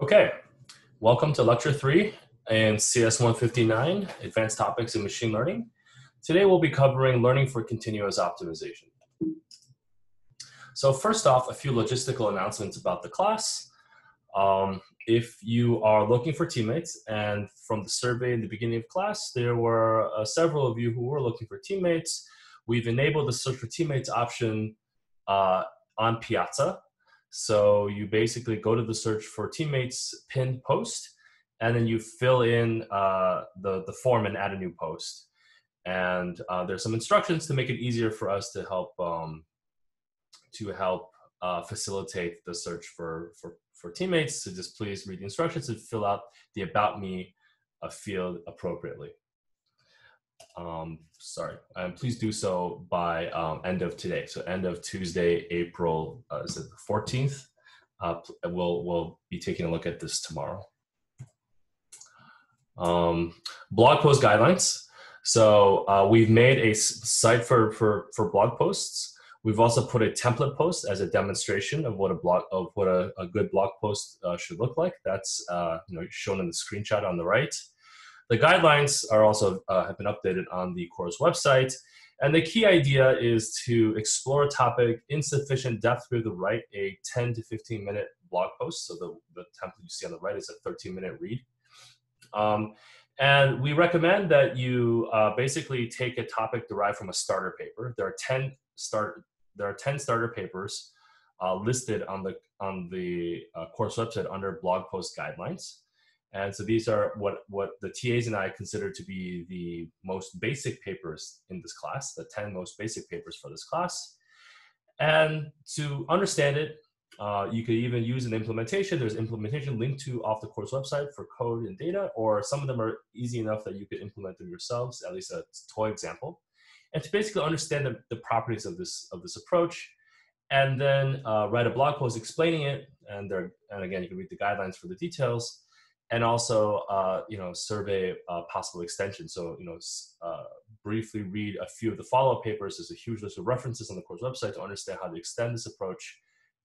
Okay, welcome to lecture three in CS 159, Advanced Topics in Machine Learning. Today we'll be covering learning for continuous optimization. So first off, a few logistical announcements about the class. Um, if you are looking for teammates, and from the survey in the beginning of class, there were uh, several of you who were looking for teammates. We've enabled the search for teammates option uh, on Piazza, so you basically go to the search for teammates pinned post, and then you fill in uh, the, the form and add a new post. And uh, there's some instructions to make it easier for us to help um, to help uh, facilitate the search for, for, for teammates. So just please read the instructions and fill out the about me uh, field appropriately. Um, sorry, and please do so by um, end of today. So end of Tuesday, April, uh, is it the 14th? Uh, we'll, we'll be taking a look at this tomorrow. Um, blog post guidelines. So uh, we've made a site for, for, for blog posts. We've also put a template post as a demonstration of what a blog of what a, a good blog post uh, should look like. That's uh, you know shown in the screenshot on the right. The guidelines are also uh, have been updated on the course website. And the key idea is to explore a topic in sufficient depth to to write a 10 to 15 minute blog post. So the, the template you see on the right is a 13 minute read. Um, and we recommend that you uh, basically take a topic derived from a starter paper. There are 10 start there are 10 starter papers uh, listed on the on the uh, course website under blog post guidelines. And so these are what, what the TAs and I consider to be the most basic papers in this class, the 10 most basic papers for this class. And to understand it, uh, you could even use an implementation. There's implementation linked to off the course website for code and data, or some of them are easy enough that you could implement them yourselves, at least a toy example. And to basically understand the, the properties of this, of this approach, and then uh, write a blog post explaining it. And, there, and again, you can read the guidelines for the details and also uh, you know survey uh, possible extensions. So you know uh, briefly read a few of the follow-up papers. There's a huge list of references on the course website to understand how to extend this approach,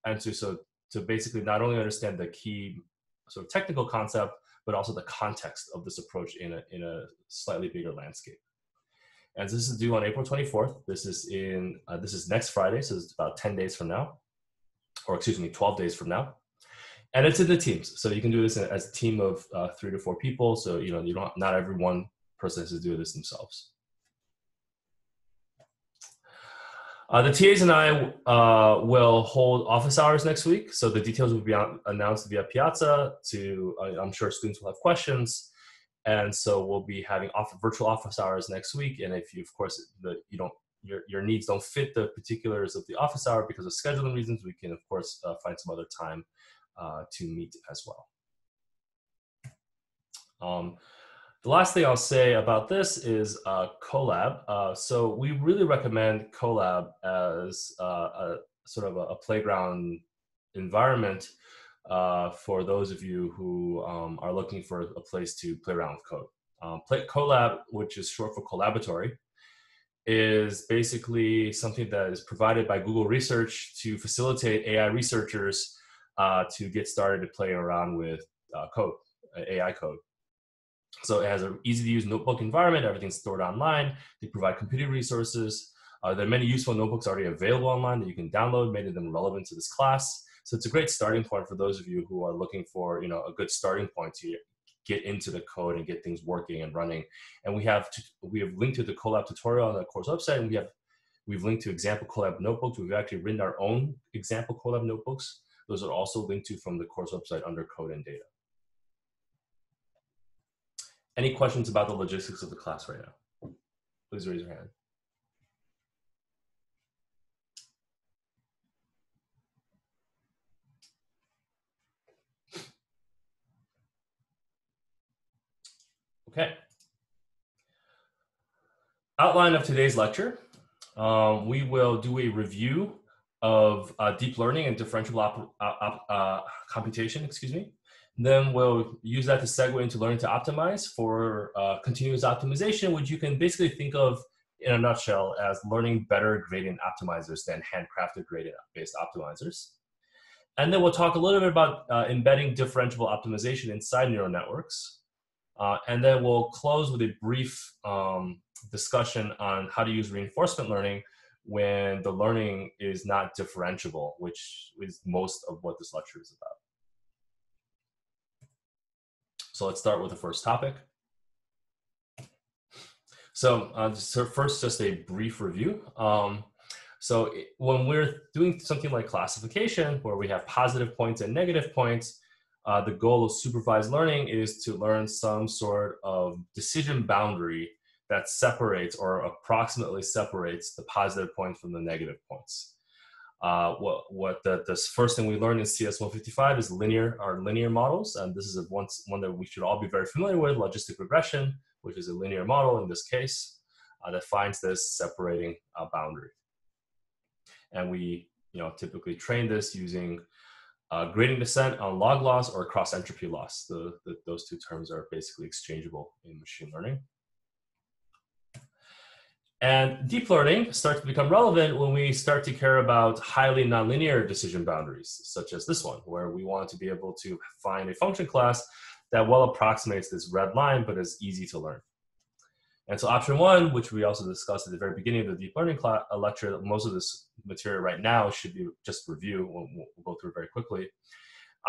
and to so to basically not only understand the key sort of technical concept, but also the context of this approach in a in a slightly bigger landscape. And this is due on April 24th. This is in uh, this is next Friday, so it's about 10 days from now, or excuse me, 12 days from now and it's in the teams so you can do this as a team of uh, three to four people so you know you don't not every one person has to do this themselves uh, the TAs and I uh, will hold office hours next week, so the details will be announced via Piazza. To uh, I'm sure students will have questions, and so we'll be having off, virtual office hours next week. And if you, of course, the, you don't your, your needs don't fit the particulars of the office hour because of scheduling reasons, we can of course uh, find some other time to meet as well. Um, the last thing I'll say about this is uh, Colab. Uh, so we really recommend Colab as uh, a sort of a, a playground environment uh, for those of you who um, are looking for a place to play around with code. Um, play, Colab, which is short for collaboratory, is basically something that is provided by Google Research to facilitate AI researchers uh, to get started to play around with uh, code, uh, AI code. So it has an easy to use notebook environment. Everything's stored online. They provide computing resources. Uh, there are many useful notebooks already available online that you can download, making them relevant to this class. So it's a great starting point for those of you who are looking for, you know, a good starting point to get into the code and get things working and running. And we have we have linked to the Colab tutorial on the course website, and we have we've linked to example Colab notebooks. We've actually written our own example Colab notebooks those are also linked to from the course website under code and data. Any questions about the logistics of the class right now? Please raise your hand. Okay. Outline of today's lecture. Um, we will do a review of uh, deep learning and differential op- op- uh, computation, excuse me. then we'll use that to segue into learning to optimize for uh, continuous optimization, which you can basically think of in a nutshell as learning better gradient optimizers than handcrafted gradient based optimizers. and then we'll talk a little bit about uh, embedding differentiable optimization inside neural networks. Uh, and then we'll close with a brief um, discussion on how to use reinforcement learning when the learning is not differentiable, which is most of what this lecture is about. So let's start with the first topic. So, uh, first, just a brief review. Um, so when we're doing something like classification, where we have positive points and negative points, uh, the goal of supervised learning is to learn some sort of decision boundary that separates or approximately separates the positive points from the negative points. Uh, what what the, first thing we learned in CS155 is linear our linear models, and this is a one, one that we should all be very familiar with, logistic regression, which is a linear model in this case uh, that finds this separating uh, boundary. And we you know typically train this using uh, gradient descent on log loss or cross entropy loss. The, the, those two terms are basically exchangeable in machine learning. And deep learning starts to become relevant when we start to care about highly nonlinear decision boundaries, such as this one, where we want to be able to find a function class that well approximates this red line, but is easy to learn. And so option one, which we also discussed at the very beginning of the deep learning class, uh, lecture, most of this material right now should be just review. We'll, we'll go through very quickly.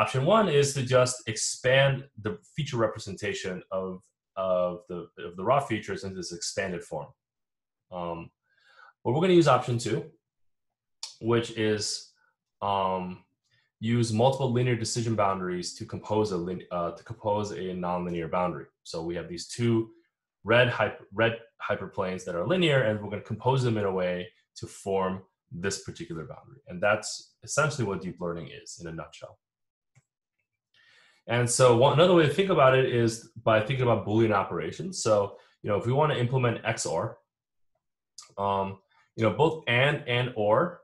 Option one is to just expand the feature representation of, of, the, of the raw features into this expanded form. Um, but we're going to use option two, which is um, use multiple linear decision boundaries to compose a uh, to compose a nonlinear boundary. So we have these two red hyper, red hyperplanes that are linear, and we're going to compose them in a way to form this particular boundary. And that's essentially what deep learning is in a nutshell. And so one, another way to think about it is by thinking about Boolean operations. So, you know, if we want to implement XOR, um, you know, both and and or,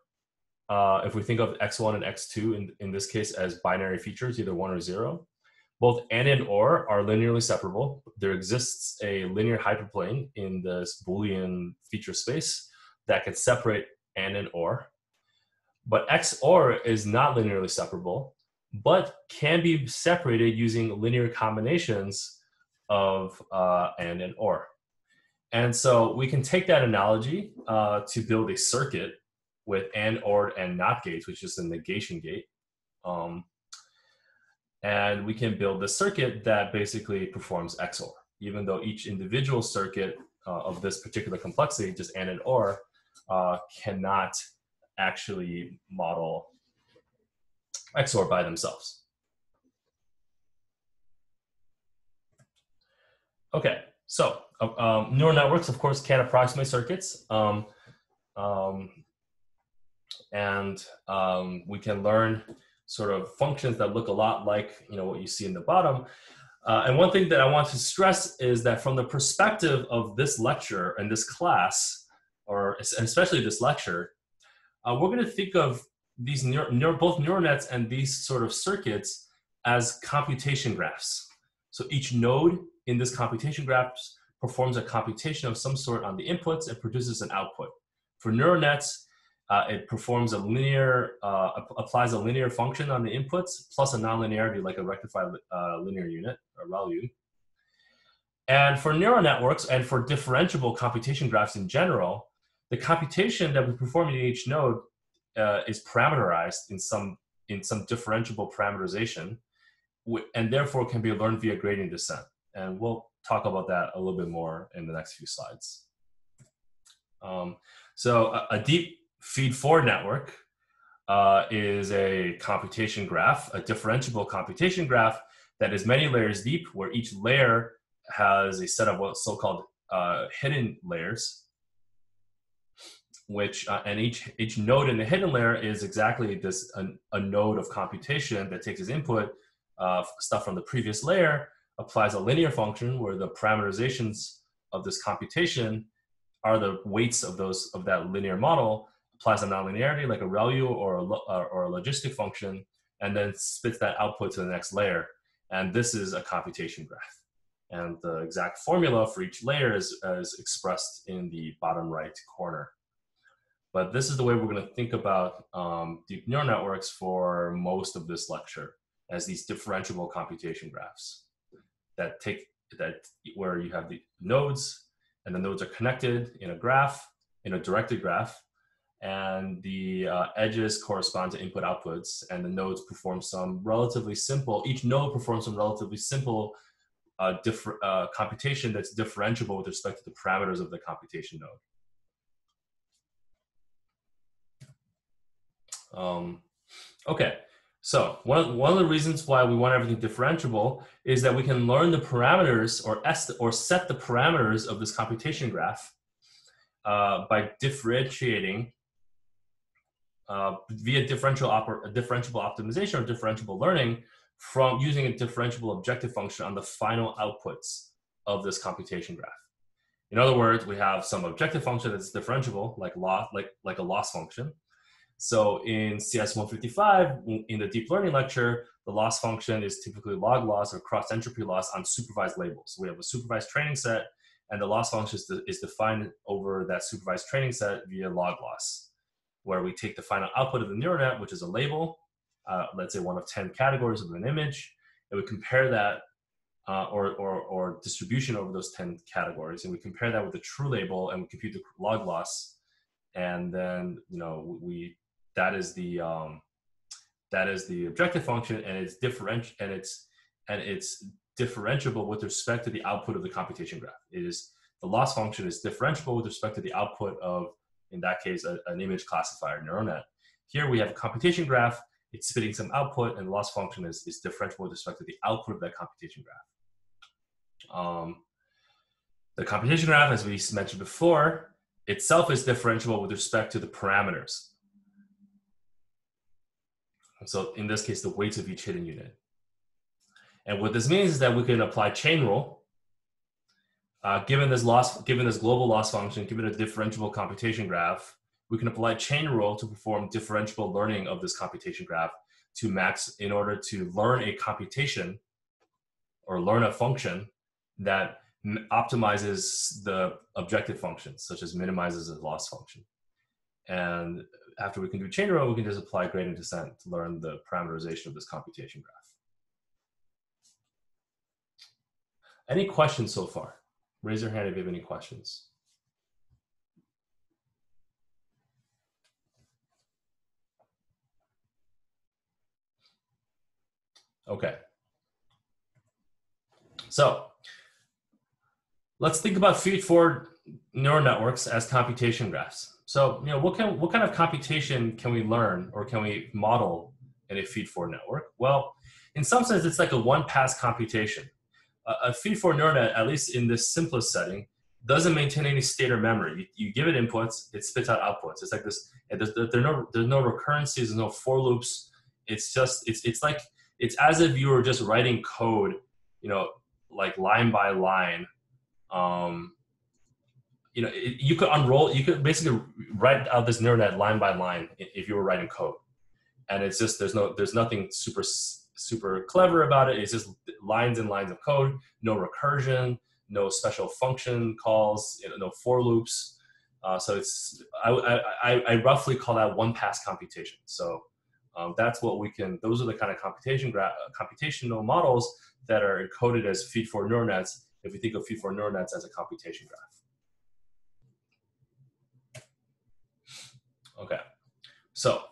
uh, if we think of x1 and x2 in, in this case as binary features, either one or zero, both and and or are linearly separable. There exists a linear hyperplane in this Boolean feature space that can separate and and or. But XOR is not linearly separable, but can be separated using linear combinations of uh, and and or. And so we can take that analogy uh, to build a circuit with AND, OR, and NOT gates, which is a negation gate. Um, and we can build a circuit that basically performs XOR, even though each individual circuit uh, of this particular complexity, just AND and OR, uh, cannot actually model XOR by themselves. Okay, so um, neural networks, of course, can approximate circuits. Um, um, and um, we can learn sort of functions that look a lot like you know what you see in the bottom. Uh, and one thing that I want to stress is that from the perspective of this lecture and this class, or especially this lecture, uh, we're going to think of these both neural nets and these sort of circuits as computation graphs. So each node in this computation graph performs a computation of some sort on the inputs and produces an output. For neural nets, uh, it performs a linear, uh, applies a linear function on the inputs plus a nonlinearity like a rectified uh, linear unit, or ReLU. And for neural networks and for differentiable computation graphs in general, the computation that we perform in each node uh, is parameterized in some in some differentiable parameterization, and therefore can be learned via gradient descent. And we'll talk about that a little bit more in the next few slides. Um, so a, a, deep feed forward network uh, is a computation graph, a differentiable computation graph that is many layers deep, where each layer has a set of what so-called uh, hidden layers, which uh, and each each node in the hidden layer is exactly this a, a node of computation that takes as input uh, stuff from the previous layer applies a linear function where the parameterizations of this computation are the weights of those of that linear model, applies a nonlinearity like a ReLU or a, or a logistic function, and then spits that output to the next layer. And this is a computation graph. And the exact formula for each layer is, is expressed in the bottom right corner. But this is the way we're going to think about um, deep neural networks for most of this lecture as these differentiable computation graphs that take that where you have the nodes and the nodes are connected in a graph, in a directed graph, and the uh, edges correspond to input outputs and the nodes perform some relatively simple, each node performs some relatively simple uh, uh, computation that's differentiable with respect to the parameters of the computation node. Um, okay, so one of, one of the reasons why we want everything differentiable is that we can learn the parameters or, est or set the parameters of this computation graph uh, by differentiating uh, via differential oper differentiable optimization or differentiable learning from using a differentiable objective function on the final outputs of this computation graph. In other words, we have some objective function that's differentiable, like loss, like like a loss function, so in CS 155, in the deep learning lecture, the loss function is typically log loss or cross entropy loss on supervised labels. We have a supervised training set, and the loss function is defined over that supervised training set via log loss, where we take the final output of the neural net, which is a label, uh, let's say one of 10 categories of an image, and we compare that uh, or, or, or distribution over those 10 categories, and we compare that with the true label, and we compute the log loss, and then you know we that is the um, that is the objective function and it's different and it's and it's differentiable with respect to the output of the computation graph. It is the loss function is differentiable with respect to the output of in that case a, an image classifier neural net. Here we have a computation graph it's spitting some output and the loss function is, is differentiable with respect to the output of that computation graph. Um, the computation graph as we mentioned before itself is differentiable with respect to the parameters so in this case, the weights of each hidden unit. And what this means is that we can apply chain rule. Uh, given this loss, given this global loss function, given a differentiable computation graph, we can apply chain rule to perform differentiable learning of this computation graph to max in order to learn a computation or learn a function that optimizes the objective functions, such as minimizes the loss function. And after we can do chain rule, we can just apply gradient descent to learn the parameterization of this computation graph. Any questions so far? Raise your hand if you have any questions. Okay. So let's think about feed-forward neural networks as computation graphs. So, you know, what can what kind of computation can we learn or can we model in a feed-forward network? Well, in some sense, it's like a one-pass computation. A, a feed-forward neural net, at least in this simplest setting, doesn't maintain any state or memory. You, you give it inputs, it spits out outputs. It's like this. There's, there's no there's no recurrencies, there's no for loops. It's just it's it's like it's as if you were just writing code, you know, like line by line. Um, you know, it, you could unroll, you could basically write out this neural net line by line if you were writing code. And it's just, there's no, there's nothing super, super clever about it. It's just lines and lines of code, no recursion, no special function calls, no for loops. Uh, so it's, I, I, I roughly call that one pass computation. So um, that's what we can, those are the kind of computation gra- computational models that are encoded as feed-forward neural nets if we think of feed-forward neural nets as a computation graph. Okay, so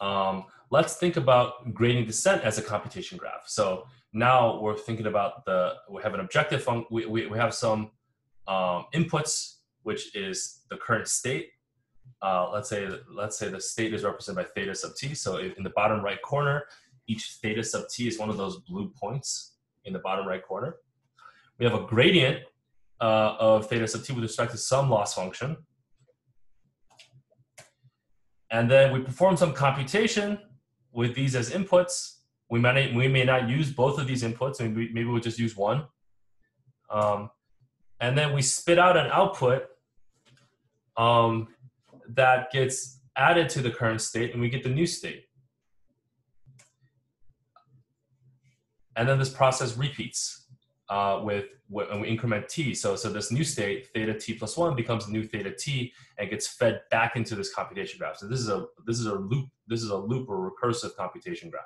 um, let's think about gradient descent as a computation graph. So now we're thinking about the, we have an objective function, we, we, we, have some um, inputs, which is the current state. Uh, let's say, let's say the state is represented by theta sub t. So in the bottom right corner, each theta sub t is one of those blue points in the bottom right corner. We have a gradient uh, of theta sub t with respect to some loss function. And then we perform some computation with these as inputs. We may, we may not use both of these inputs, maybe, maybe we'll just use one. Um, and then we spit out an output um, that gets added to the current state and we get the new state. And then this process repeats. Uh, with when we increment t. So, so this new state, theta t plus one, becomes new theta t and gets fed back into this computation graph. So this is a this is a loop this is a loop or recursive computation graph.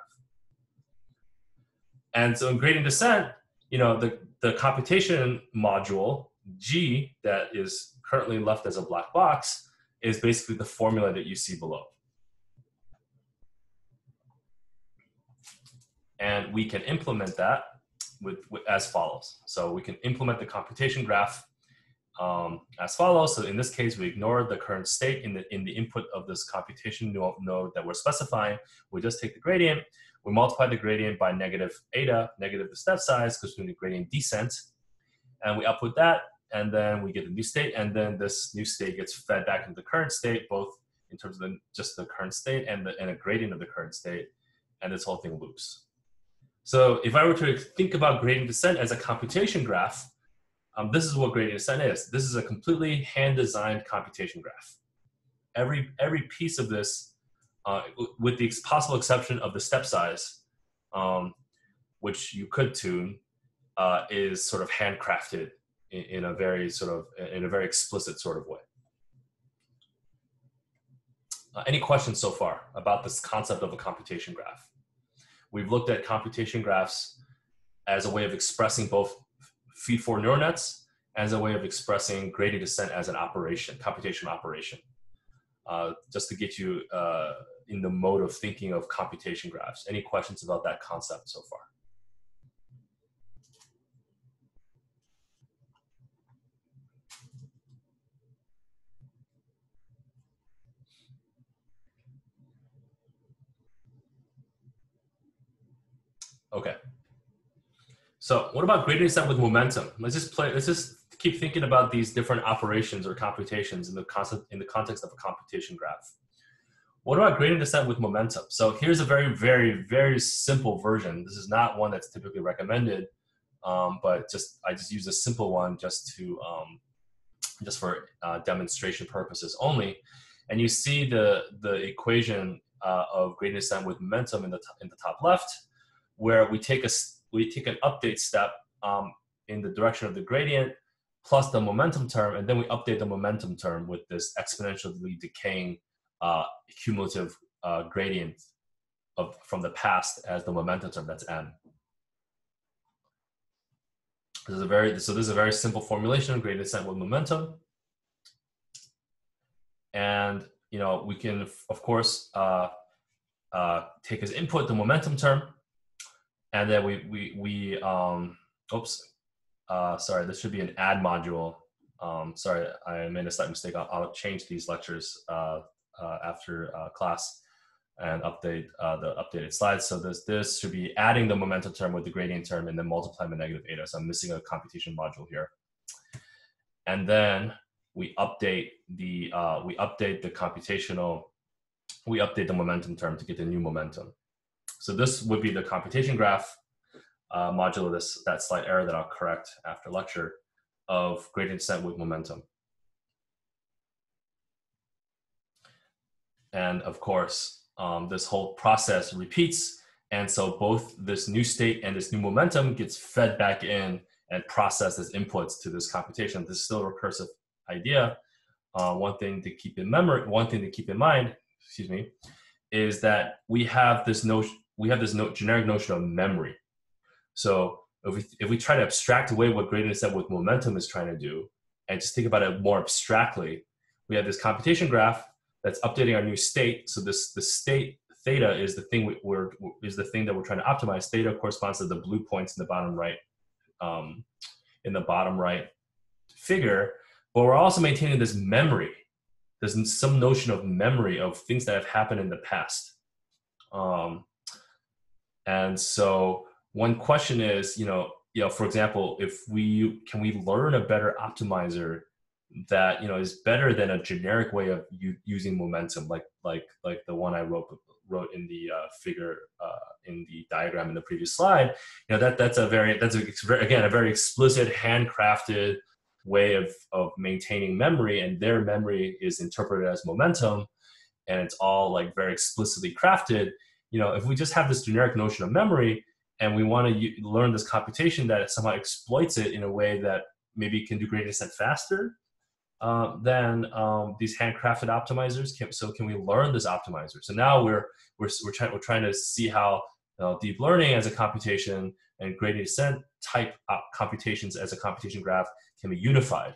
And so in gradient descent, you know the the computation module G that is currently left as a black box is basically the formula that you see below. And we can implement that with, with, as follows. So we can implement the computation graph um, as follows. So in this case, we ignore the current state in the, in the input of this computation node that we're specifying. We just take the gradient, we multiply the gradient by negative eta, negative the step size, because we need gradient descent, and we output that, and then we get a new state, and then this new state gets fed back into the current state, both in terms of the, just the current state and, the, and a gradient of the current state, and this whole thing loops. So if I were to think about gradient descent as a computation graph, um, this is what gradient descent is. This is a completely hand-designed computation graph. Every, every piece of this, uh, with the possible exception of the step size, um, which you could tune, uh, is sort of handcrafted in, in a very sort of, in a very explicit sort of way. Uh, any questions so far about this concept of a computation graph? We've looked at computation graphs as a way of expressing both feed-forward neural nets as a way of expressing gradient descent as an operation, computational operation. Uh, just to get you uh, in the mode of thinking of computation graphs. Any questions about that concept so far? Okay. So what about gradient descent with momentum? Let's just play, let's just keep thinking about these different operations or computations in the concept, in the context of a computation graph. What about gradient descent with momentum? So here's a very, very, very simple version. This is not one that's typically recommended, um, but just I just use a simple one just to um, just for uh, demonstration purposes only. And you see the the equation uh, of gradient descent with momentum in the in the top left where we take a we take an update step um, in the direction of the gradient plus the momentum term, and then we update the momentum term with this exponentially decaying uh, cumulative uh, gradient of from the past as the momentum term. That's m. This is a very so this is a very simple formulation of gradient descent with momentum, and you know we can of course uh, uh, take as input the momentum term and then we we we um oops uh sorry this should be an add module. Um sorry i made a slight mistake. I'll, I'll change these lectures uh, uh after uh, class and update uh, the updated slides. So this this should be adding the momentum term with the gradient term and then multiplying by negative eta so i'm missing a computation module here. And then we update the uh, we update the computational we update the momentum term to get the new momentum so this would be the computation graph uh, modulo this, that slight error that I'll correct after lecture of gradient descent with momentum. And of course, um, this whole process repeats. And so both this new state and this new momentum gets fed back in and processed as inputs to this computation. This is still a recursive idea. Uh, one thing to keep in memory, one thing to keep in mind, excuse me, is that we have this notion, we have this no, generic notion of memory. So if we, if we try to abstract away what gradient descent with momentum is trying to do, and just think about it more abstractly, we have this computation graph that's updating our new state. So this the state theta is the thing we, are is the thing that we're trying to optimize. Theta corresponds to the blue points in the bottom right, um, in the bottom right figure. But we're also maintaining this memory. There's some notion of memory of things that have happened in the past. Um, and so one question is, you know, you know, for example, if we can we learn a better optimizer that you know is better than a generic way of u- using momentum, like like like the one I wrote wrote in the uh, figure uh, in the diagram in the previous slide. You know that that's a very that's a, again a very explicit handcrafted way of of maintaining memory, and their memory is interpreted as momentum, and it's all like very explicitly crafted you know, if we just have this generic notion of memory, and we want to u- learn this computation that somehow exploits it in a way that maybe can do gradient descent faster, uh, then um, these handcrafted optimizers can. So can we learn this optimizer? So now we're we're we're trying we're trying to see how uh, deep learning as a computation and gradient descent type computations as a computation graph can be unified.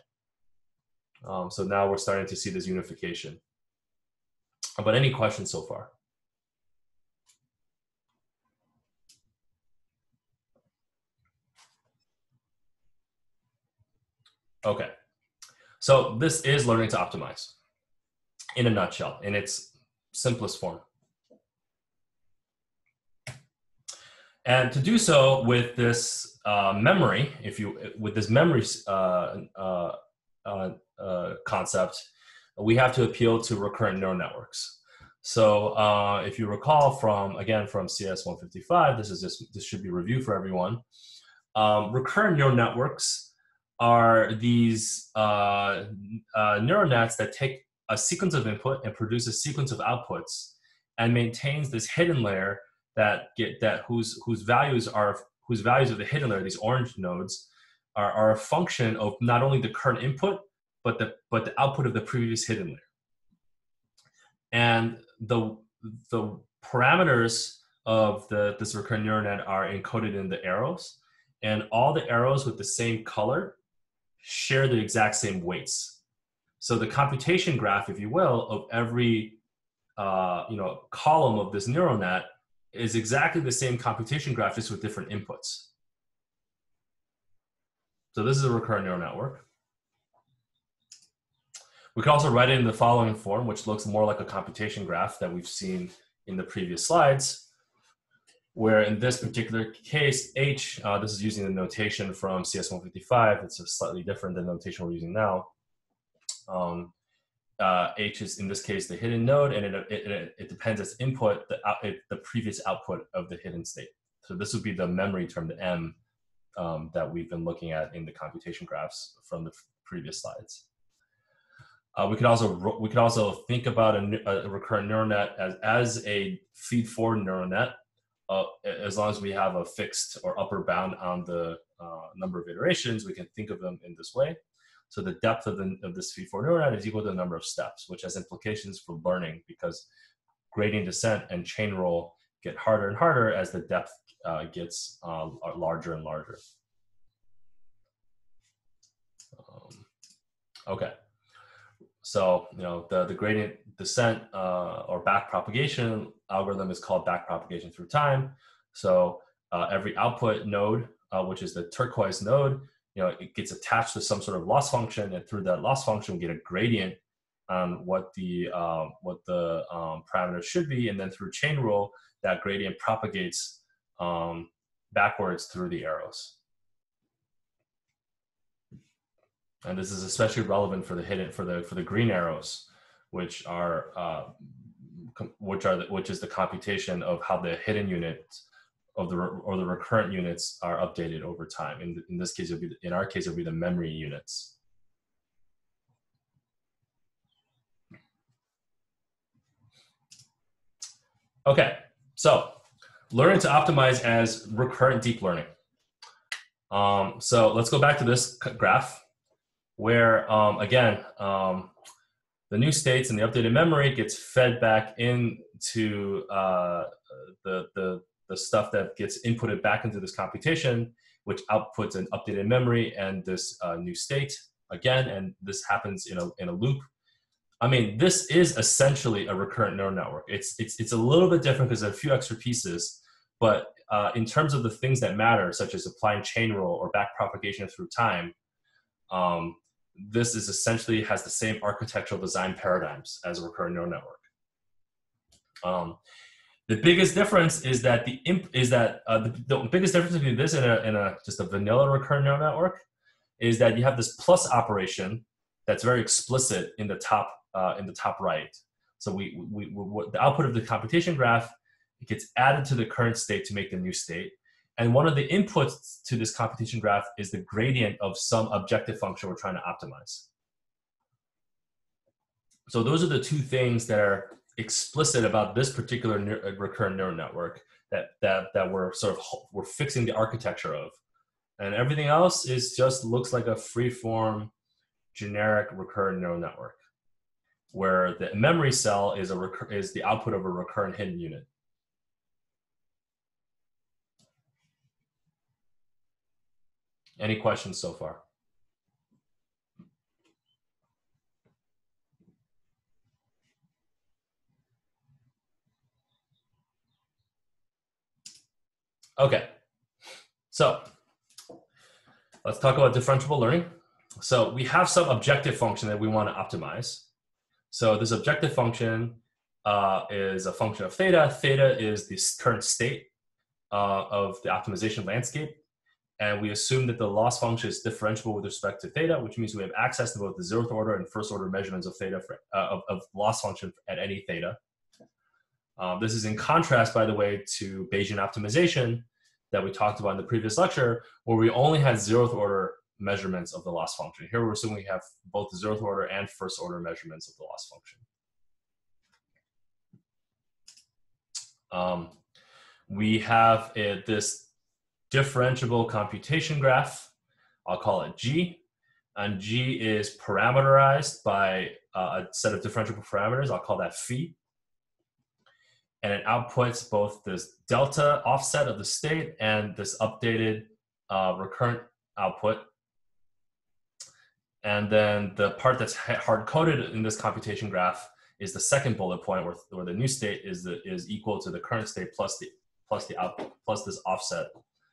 Um, so now we're starting to see this unification. But any questions so far? Okay, so this is learning to optimize in a nutshell, in its simplest form. And to do so with this uh, memory, if you with this memory uh, uh, uh, uh concept, we have to appeal to recurrent neural networks. So uh, if you recall from again from CS 155, this is just this should be review for everyone. Um, recurrent neural networks are these neural nets that take a sequence of input and produce a sequence of outputs and maintains this hidden layer that get that whose whose values are whose values of the hidden layer these orange nodes are, are a function of not only the current input but the but the output of the previous hidden layer and the the parameters of the this recurrent neural net are encoded in the arrows and all the arrows with the same color share the exact same weights. So the computation graph, if you will, of every uh, you know column of this neural net is exactly the same computation graph, just with different inputs. So this is a recurrent neural network. We can also write it in the following form, which looks more like a computation graph that we've seen in the previous slides where in this particular case, H, uh, this is using the notation from CS155. It's a slightly different than the notation we're using now. Um, uh, H is in this case the hidden node, and it, it, it depends as input the, out, it, the previous output of the hidden state. So this would be the memory term, the M, um, that we've been looking at in the computation graphs from the previous slides. Uh, we could also we could also think about a, a recurrent neural net as, as a feed forward neural net uh, as long as we have a fixed or upper bound on the uh, number of iterations, we can think of them in this way. So the depth of, the, of this feed-forward neuron is equal to the number of steps, which has implications for learning because gradient descent and chain rule get harder and harder as the depth uh, gets uh, larger and larger. Um, okay. So, you know, the, the gradient descent uh, or back propagation algorithm is called back propagation through time. So uh, every output node, uh, which is the turquoise node, you know, it gets attached to some sort of loss function, and through that loss function, we get a gradient on what the uh, what the um, parameters should be, and then through chain rule, that gradient propagates um, backwards through the arrows. And this is especially relevant for the hidden for the for the green arrows, which are uh, which are the, which is the computation of how the hidden units of the or the recurrent units are updated over time. In, in this case, it'll be in our case, it'll be the memory units. Okay, so learning to optimize as recurrent deep learning. Um, so let's go back to this graph where, um, again, um, the new states and the updated memory gets fed back into uh, the, the, the stuff that gets inputted back into this computation, which outputs an updated memory and this uh, new state again, and this happens in a, in a loop. I mean, this is essentially a recurrent neural network. It's, it's, it's a little bit different because there are a few extra pieces, but uh, in terms of the things that matter, such as applying chain rule or back propagation through time, um, this is essentially has the same architectural design paradigms as a recurrent neural network. Um, the biggest difference is that the imp is that uh, the, the, biggest difference between this and a, and a just a vanilla recurrent neural network is that you have this plus operation that's very explicit in the top uh, in the top right. So we, we, we, the output of the computation graph it gets added to the current state to make the new state. And one of the inputs to this computation graph is the gradient of some objective function we're trying to optimize. So those are the two things that are explicit about this particular ne- uh, recurrent neural network that that that we're sort of we're fixing the architecture of, and everything else is just looks like a free form, generic recurrent neural network, where the memory cell is a recur- is the output of a recurrent hidden unit. Any questions so far? Okay, so let's talk about differentiable learning. So we have some objective function that we want to optimize. So this objective function uh, is a function of theta. Theta is the current state uh, of the optimization landscape. And we assume that the loss function is differentiable with respect to theta, which means we have access to both the zeroth order and first order measurements of theta for, uh, of, of loss function at any theta. Um, this is in contrast, by the way, to Bayesian optimization, that we talked about in the previous lecture, where we only had zeroth order measurements of the loss function. Here we're assuming we have both zeroth order and first order measurements of the loss function. Um, we have a, this differentiable computation graph. I'll call it G. And G is parameterized by uh, a set of differentiable parameters. I'll call that phi and it outputs both this delta offset of the state and this updated uh, recurrent output. And then the part that's hard coded in this computation graph is the second bullet point where, where the new state is the, is equal to the current state plus the plus the output plus this offset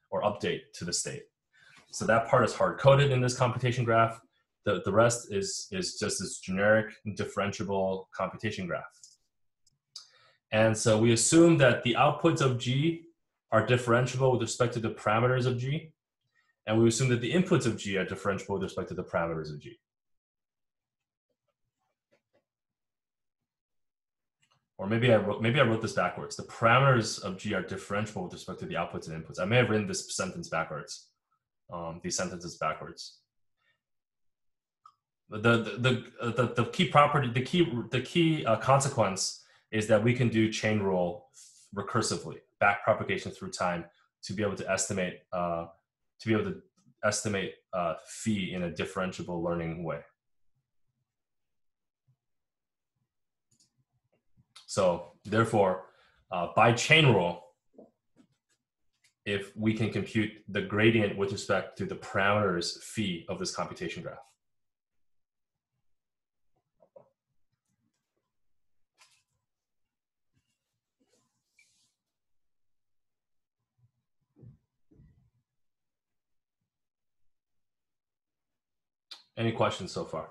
or update to the state. So that part is hard coded in this computation graph. The, the rest is, is just this generic differentiable computation graph. And so we assume that the outputs of G are differentiable with respect to the parameters of G. And we assume that the inputs of G are differentiable with respect to the parameters of G. Or maybe I wrote, maybe I wrote this backwards. The parameters of G are differentiable with respect to the outputs and inputs. I may have written this sentence backwards, um, these sentences backwards. The, the, the, the, the key property, the key, the key uh, consequence is that we can do chain rule recursively, back propagation through time, to be able to estimate uh, to be able to estimate uh, phi in a differentiable learning way. So therefore, uh, by chain rule, if we can compute the gradient with respect to the parameters phi of this computation graph. Any questions so far?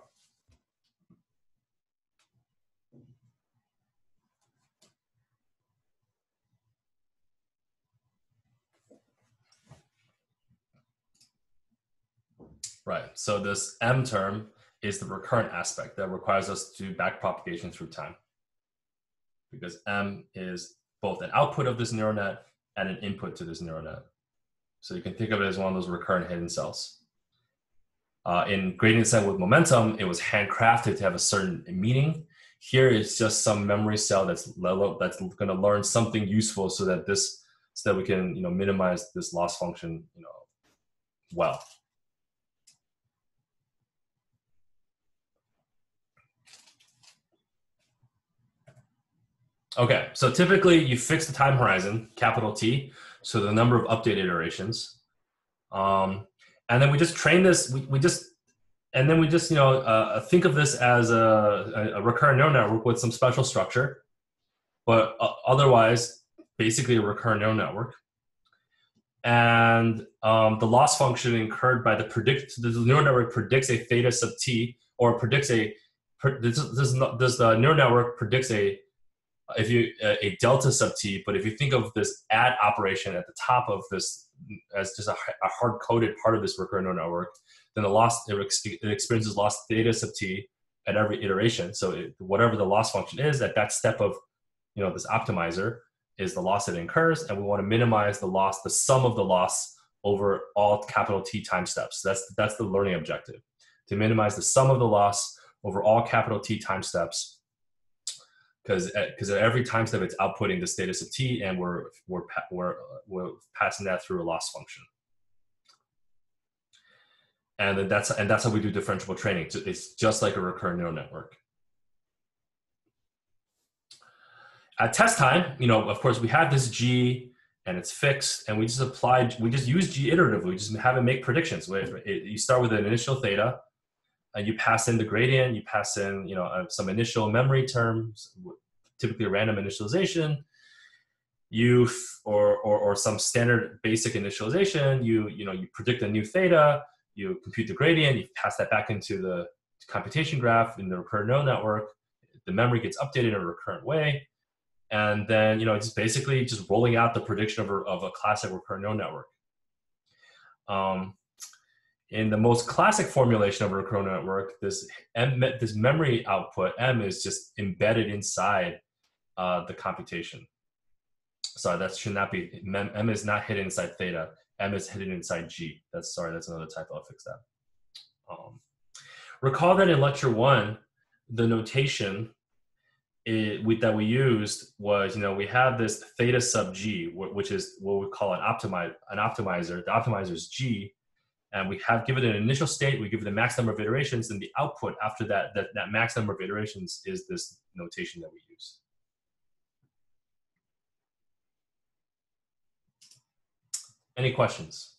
Right, so this M term is the recurrent aspect that requires us to do back propagation through time. Because M is both an output of this neural net and an input to this neural net. So you can think of it as one of those recurrent hidden cells. Uh, in gradient descent with momentum, it was handcrafted to have a certain meaning. Here it's just some memory cell that's that's going to learn something useful so that this so that we can you know minimize this loss function you know well. Okay, so typically you fix the time horizon, capital T, so the number of update iterations. Um, and then we just train this we, we just and then we just you know uh, think of this as a, a, recurrent neural network with some special structure but uh, otherwise basically a recurrent neural network. And um, the loss function incurred by the predict the neural network predicts a theta sub t or predicts a this, this, the neural network predicts a if you a delta sub t but if you think of this add operation at the top of this as just a, a hard coded part of this recurrent neural network then the loss it, experiences loss theta sub t at every iteration. So it, whatever the loss function is at that step of you know this optimizer is the loss it incurs and we want to minimize the loss the sum of the loss over all capital t time steps. That's that's the learning objective to minimize the sum of the loss over all capital t time steps because because uh, at every time step it's outputting the theta sub t, and we're we're we're we're passing that through a loss function. And that's and that's how we do differentiable training. It's just like a recurrent neural network. At test time, you know, of course, we have this G and it's fixed, and we just apply, we just use G iteratively. We just have it make predictions. You start with an initial theta, and you pass in the gradient, you pass in, you know, uh, some initial memory terms, typically a random initialization, you or, or or some standard basic initialization. You you know you predict a new theta, you compute the gradient, you pass that back into the computation graph in the recurrent neural network. The memory gets updated in a recurrent way and then you know it's basically just rolling out the prediction of a, of a classic recurrent neural network. Um, in the most classic formulation of a recurrent network, this M, this memory output M is just embedded inside uh, the computation. So that should not be M, M is not hidden inside theta. M is hidden inside G. That's sorry, that's another typo. I'll fix that. Um, recall that in lecture one, the notation it, we, that we used was, you know, we have this theta sub g, which is what we call an optimize an optimizer. The optimizer is g, and we have given it an initial state. We give it the max number of iterations, and the output after that, that, that max number of iterations is this notation that we use. Any questions?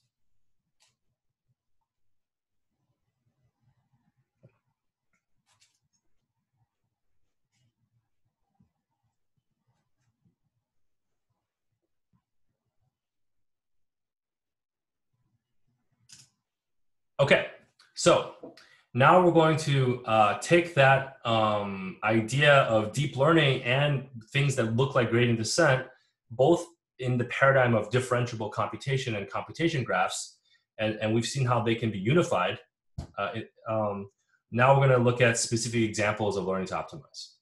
Okay, so now we're going to uh, take that um, idea of deep learning and things that look like gradient descent, both in the paradigm of differentiable computation and computation graphs, and, and we've seen how they can be unified. Uh, it, um, now we're going to look at specific examples of learning to optimize.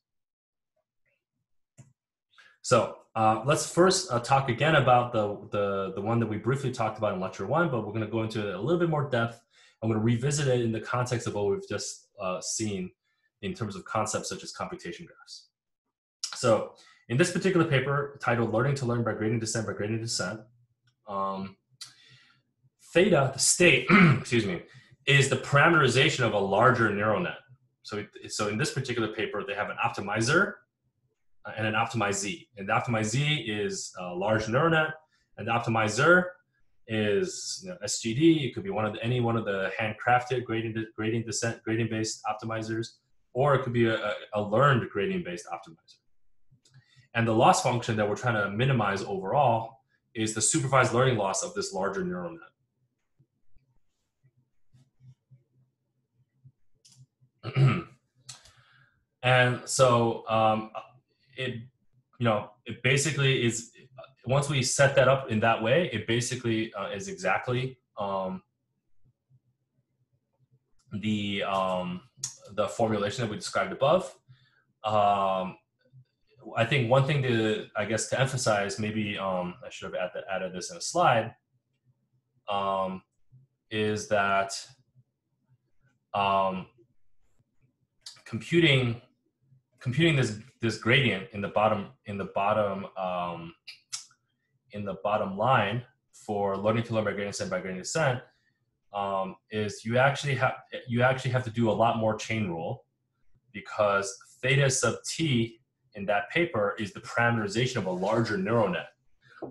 So uh, let's first uh, talk again about the, the, the one that we briefly talked about in lecture one, but we're going to go into a little bit more depth I'm going to revisit it in the context of what we've just uh, seen in terms of concepts such as computation graphs. So in this particular paper titled Learning to Learn by Gradient Descent by Gradient Descent, um, theta, the state, excuse me, is the parameterization of a larger neural net. So, so in this particular paper, they have an optimizer and an optimizee. And the optimizee is a large neural net, and the optimizer is you know, SGD. It could be one of the, any one of the handcrafted gradient gradient descent gradient based optimizers, or it could be a, a learned gradient based optimizer. And the loss function that we're trying to minimize overall is the supervised learning loss of this larger neural net. and so um, it, you know, it basically is once we set that up in that way, it basically uh, is exactly um, the um, the formulation that we described above. Um, I think one thing to, I guess, to emphasize, maybe um, I should have added, added this in a slide, um, is that um, computing computing this this gradient in the bottom in the bottom um, in the bottom line for learning to learn by gradient descent by gradient descent um, is you actually have you actually have to do a lot more chain rule because theta sub t in that paper is the parameterization of a larger neural net.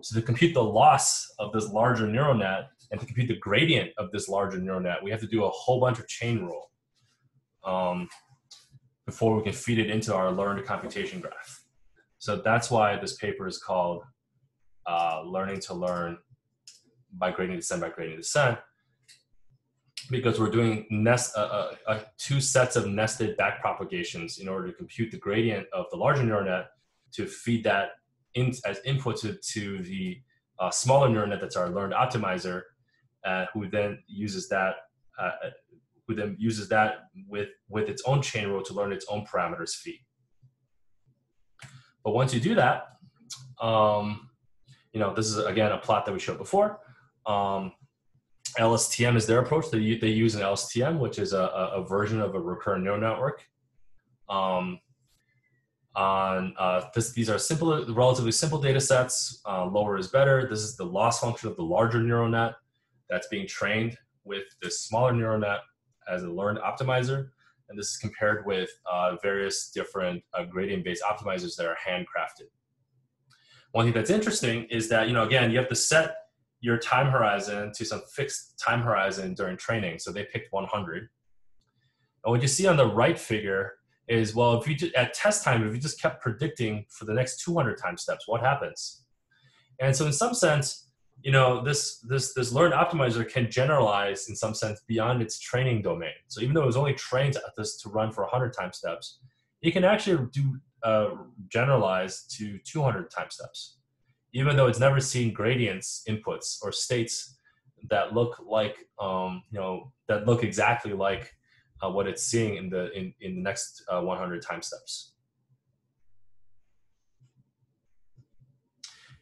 So to compute the loss of this larger neural net and to compute the gradient of this larger neural net, we have to do a whole bunch of chain rule um, before we can feed it into our learned computation graph. So that's why this paper is called uh, learning to learn by gradient descent by gradient descent because we're doing nest uh, uh, uh, two sets of nested back propagations in order to compute the gradient of the larger neural net to feed that in, as input to, to the uh, smaller neural net that's our learned optimizer, uh, who then uses that who then uses that with with its own chain rule to learn its own parameters feed. But once you do that, um, you know, this is again a plot that we showed before. Um, LSTM is their approach. They, they use an LSTM, which is a, a version of a recurrent neural network. Um, on uh, this, these are simple, relatively simple data sets. Uh, lower is better. This is the loss function of the larger neural net that's being trained with this smaller neural net as a learned optimizer. And this is compared with uh, various different uh, gradient-based optimizers that are handcrafted. One thing that's interesting is that, you know, again, you have to set your time horizon to some fixed time horizon during training. So they picked 100. And what you see on the right figure is, well, if you just, at test time, if you just kept predicting for the next 200 time steps, what happens? And so in some sense, you know this this this learned optimizer can generalize in some sense beyond its training domain so even though it was only trained at this to run for 100 time steps it can actually do uh, generalize to 200 time steps even though it's never seen gradients inputs or states that look like um, you know that look exactly like uh, what it's seeing in the in, in the next uh, 100 time steps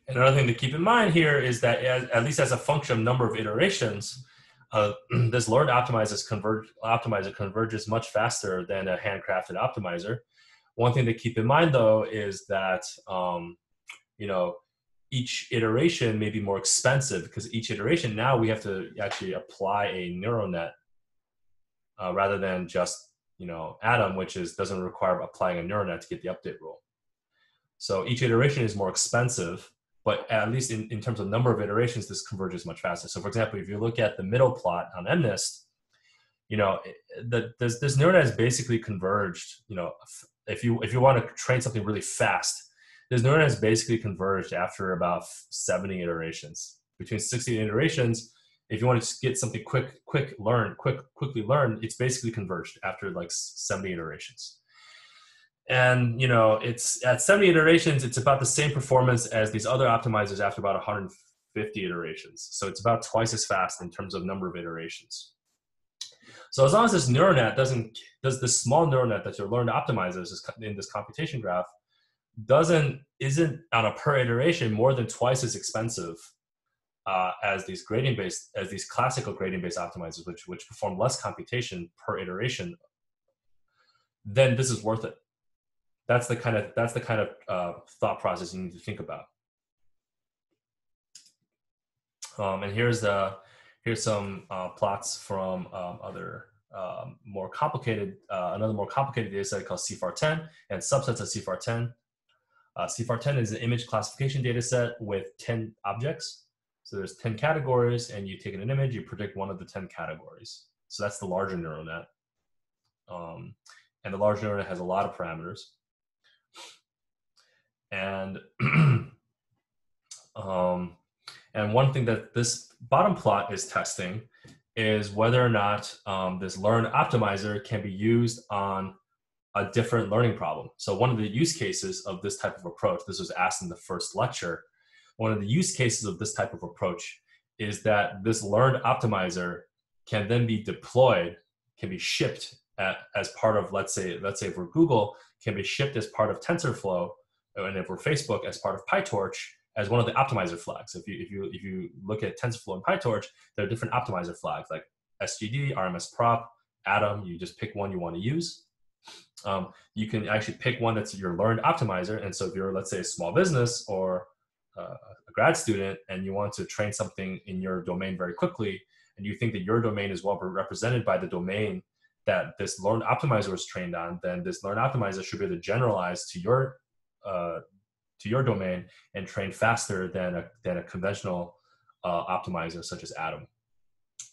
Another thing to keep in mind here is that as, at least as a function of number of iterations, uh, this learned converge, optimizer converges much faster than a handcrafted optimizer. One thing to keep in mind though is that um, you know each iteration may be more expensive because each iteration now we have to actually apply a neural net uh, rather than just you know Adam, which is doesn't require applying a neural net to get the update rule. So each iteration is more expensive but at least in, in terms of number of iterations, this converges much faster. So for example, if you look at the middle plot on MNIST, you know, the, this, this neural net has basically converged, you know, if you, if you want to train something really fast, this neural net is basically converged after about 70 iterations. Between 60 iterations, if you want to get something quick, quick learn, quick, quickly learn, it's basically converged after like 70 iterations. And you know it's at 70 iterations it's about the same performance as these other optimizers after about 150 iterations. So it's about twice as fast in terms of number of iterations so as long as this neural net doesn't does this small neural net that you're learned optimizers in this computation graph doesn't isn't on a per iteration more than twice as expensive uh, as these gradient based as these classical gradient based optimizers which which perform less computation per iteration then this is worth it that's the kind of that's the kind of uh, thought process you need to think about. Um, and here's the here's some uh, plots from um, other um, more complicated uh, another more complicated data set called CIFAR10 and subsets of CIFAR10. Uh, CIFAR10 is an image classification data set with 10 objects. So there's 10 categories, and you take an image, you predict one of the 10 categories. So that's the larger neural net. Um, and the large neural net has a lot of parameters. And um, and one thing that this bottom plot is testing is whether or not um, this learn optimizer can be used on a different learning problem. So one of the use cases of this type of approach, this was asked in the first lecture, one of the use cases of this type of approach is that this learned optimizer can then be deployed, can be shipped at, as part of, let's say, let's say for Google, can be shipped as part of TensorFlow and if we're Facebook as part of PyTorch as one of the optimizer flags. If you if you if you look at TensorFlow and PyTorch, there are different optimizer flags like SGD, RMS prop, Adam. You just pick one you want to use. Um, you can actually pick one that's your learned optimizer. And so if you're let's say a small business or uh, a grad student and you want to train something in your domain very quickly, and you think that your domain is well represented by the domain that this learned optimizer was trained on, then this learned optimizer should be able to generalize to your uh, to your domain and train faster than a, than a conventional uh, optimizer such as Adam.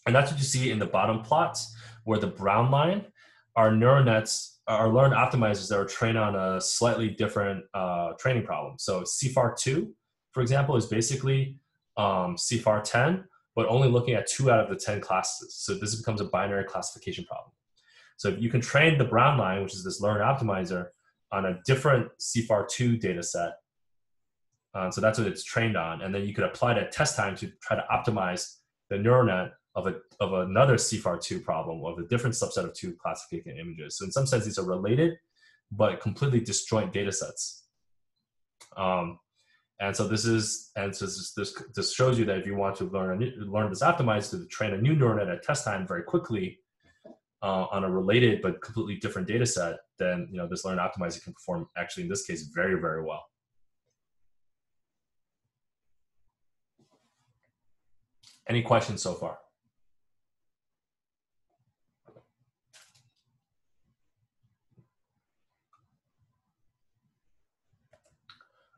And that's what you see in the bottom plots, where the brown line are neural nets, are learned optimizers that are trained on a slightly different uh, training problem. So CIFAR2, for example, is basically um, CIFAR 10, but only looking at two out of the 10 classes. So this becomes a binary classification problem. So if you can train the brown line, which is this learned optimizer, on a different CIFAR2 data set. Um, so that's what it's trained on. And then you could apply that test time to try to optimize the neural net of, a, of another CIFAR2 problem of a different subset of two classification images. So in some sense, these are related, but completely disjoint data sets. Um, and so this is, and so this, this, this shows you that if you want to learn, new, learn this optimized to train a new neural net at test time very quickly, uh, on a related but completely different data set, then you know this learn optimizer can perform actually in this case very very well. Any questions so far?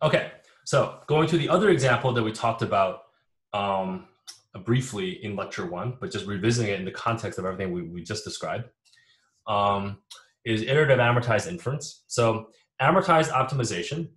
Okay, so going to the other example that we talked about um, briefly in lecture one, but just revisiting it in the context of everything we, we just described, um, is iterative amortized inference. So amortized optimization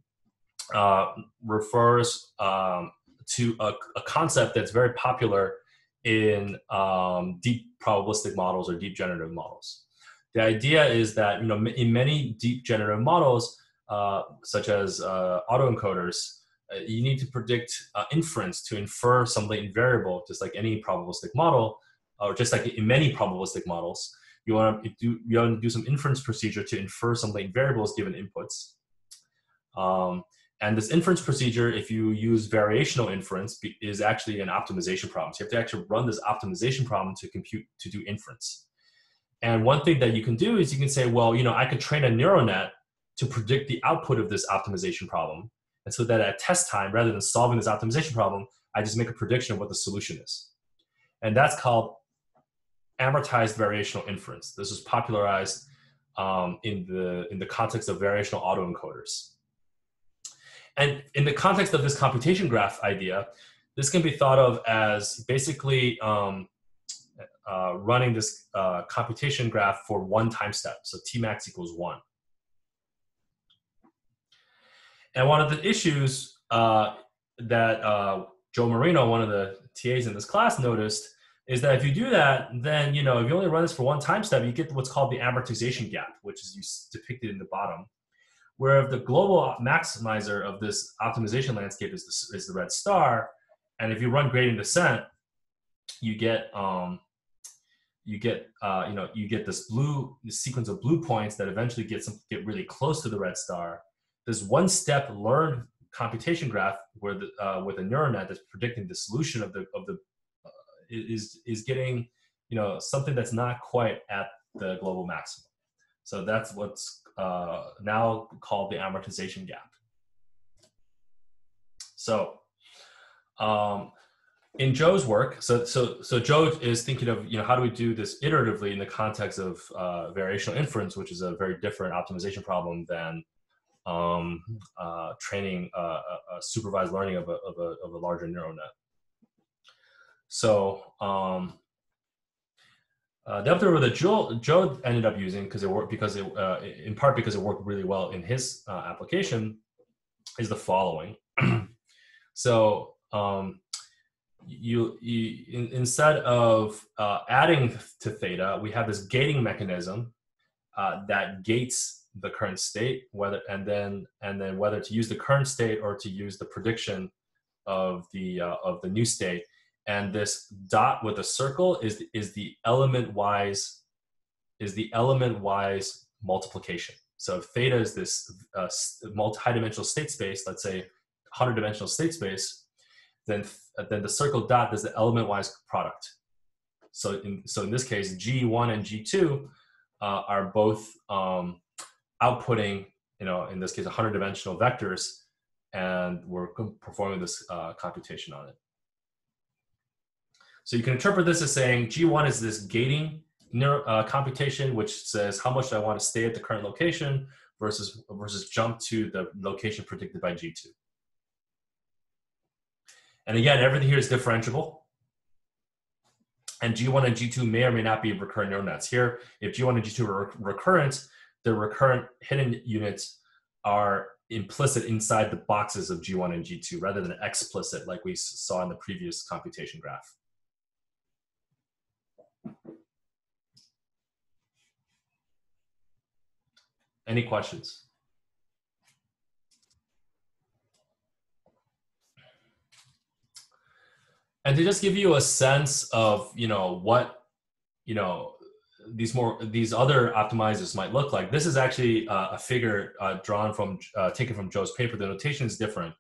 uh, refers um, to a, a, concept that's very popular in um, deep probabilistic models or deep generative models. The idea is that you know in many deep generative models, uh, such as uh, autoencoders, uh, you need to predict uh, inference to infer some latent variable, just like any probabilistic model, or just like in many probabilistic models. You want to do you want to do some inference procedure to infer some latent variables given inputs. Um, and this inference procedure, if you use variational inference, is actually an optimization problem. So you have to actually run this optimization problem to compute to do inference. And one thing that you can do is you can say, well, you know, I could train a neural net to predict the output of this optimization problem. And so that at test time, rather than solving this optimization problem, I just make a prediction of what the solution is. And that's called amortized variational inference. This was popularized um, in, the, in the context of variational autoencoders. And in the context of this computation graph idea, this can be thought of as basically um, uh, running this uh, computation graph for one time step. So Tmax equals one. And one of the issues uh, that uh, Joe Marino, one of the TAs in this class, noticed is that if you do that, then you know if you only run this for one time step, you get what's called the amortization gap, which is depicted in the bottom. Where the global maximizer of this optimization landscape is the, is the red star, and if you run gradient descent, you get um, you get uh, you know you get this blue this sequence of blue points that eventually get some get really close to the red star, this one step learned computation graph where the, uh, with a neural net that's predicting the solution of the of the uh, is is getting you know something that's not quite at the global maximum. So that's what's uh, now called the amortization gap. So um, in Joe's work, so so so Joe is thinking of you know how do we do this iteratively in the context of uh, variational inference, which is a very different optimization problem than um, uh, training uh, a, supervised learning of a, of, a, of a larger neural net. So um, uh, the other that Joe, Joe ended up using because it worked because it uh, in part because it worked really well in his uh, application is the following. so um, you, you in, instead of uh, adding to theta, we have this gating mechanism uh, that gates the current state whether and then and then whether to use the current state or to use the prediction of the uh, of the new state and this dot with a circle is is the element wise is the element wise multiplication so if theta is this uh, multi-dimensional state space let's say 100 dimensional state space then then the circle dot is the element wise product so in so in this case g1 and g2 uh, are both um, outputting, you know, in this case, 100 dimensional vectors, and we're performing this uh, computation on it. So you can interpret this as saying G1 is this gating uh, computation, which says how much do I want to stay at the current location versus, versus jump to the location predicted by G2. And again, everything here is differentiable. And G1 and G2 may or may not be recurrent neural nets. Here, if G1 and G2 are recurrent, the recurrent hidden units are implicit inside the boxes of G1 and G2 rather than explicit like we saw in the previous computation graph. Any questions? And to just give you a sense of, you know, what, you know, these more these other optimizers might look like. This is actually uh, a figure uh, drawn from uh, taken from Joe's paper. The notation is different.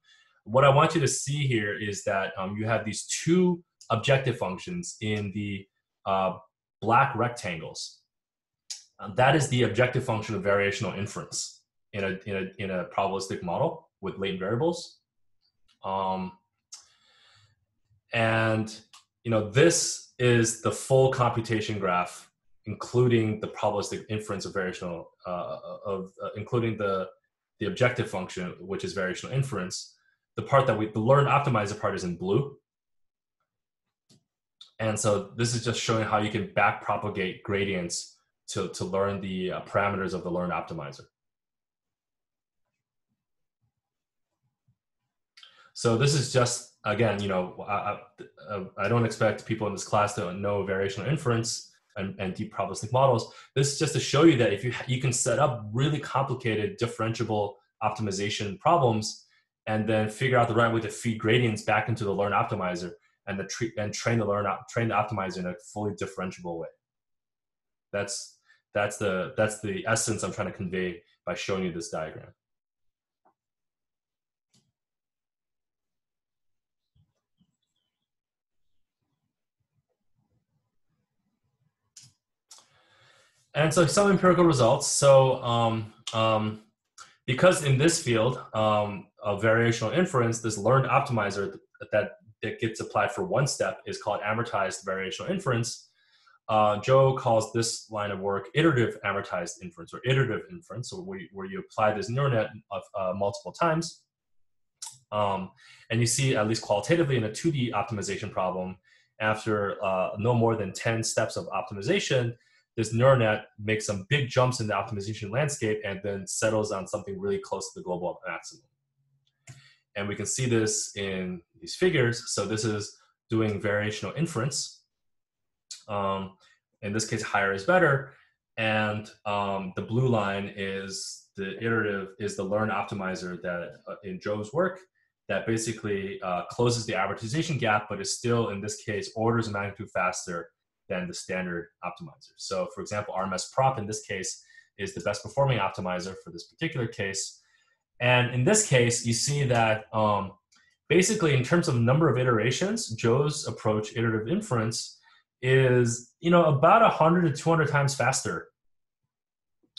What I want you to see here is that um, you have these two objective functions in the uh, black rectangles. That is the objective function of variational inference in a, in a, in a probabilistic model with latent variables. Um, and you know this is the full computation graph, including the probabilistic inference of variational, uh, of uh, including the the objective function, which is variational inference. The part that we the learn optimizer part is in blue. And so this is just showing how you can back propagate gradients to, to learn the uh, parameters of the learn optimizer. So this is just, again, you know, I, I, I, don't expect people in this class to know variational inference and, and deep probabilistic models. This is just to show you that if you, you can set up really complicated differentiable optimization problems and then figure out the right way to feed gradients back into the learn optimizer and the and train the learn train the optimizer in a fully differentiable way. That's that's the that's the essence I'm trying to convey by showing you this diagram. And so some empirical results. So um, um, because in this field um, of variational inference, this learned optimizer that, that gets applied for one step is called amortized variational inference. Uh, Joe calls this line of work iterative amortized inference or iterative inference, so where you, where you apply this neural net of, uh, multiple times. Um, and you see, at least qualitatively in a 2D optimization problem, after uh, no more than 10 steps of optimization, this neural net makes some big jumps in the optimization landscape and then settles on something really close to the global maximum. And we can see this in these figures. So this is doing variational inference. Um, in this case, higher is better. And um, the blue line is the iterative, is the learn optimizer that uh, in Joe's work that basically uh, closes the amortization gap, but is still, in this case, orders of magnitude faster than the standard optimizer. So for example, RMS prop in this case is the best performing optimizer for this particular case. And in this case, you see that um, basically in terms of number of iterations, Joe's approach, iterative inference, is you know about 100 to 200 times faster.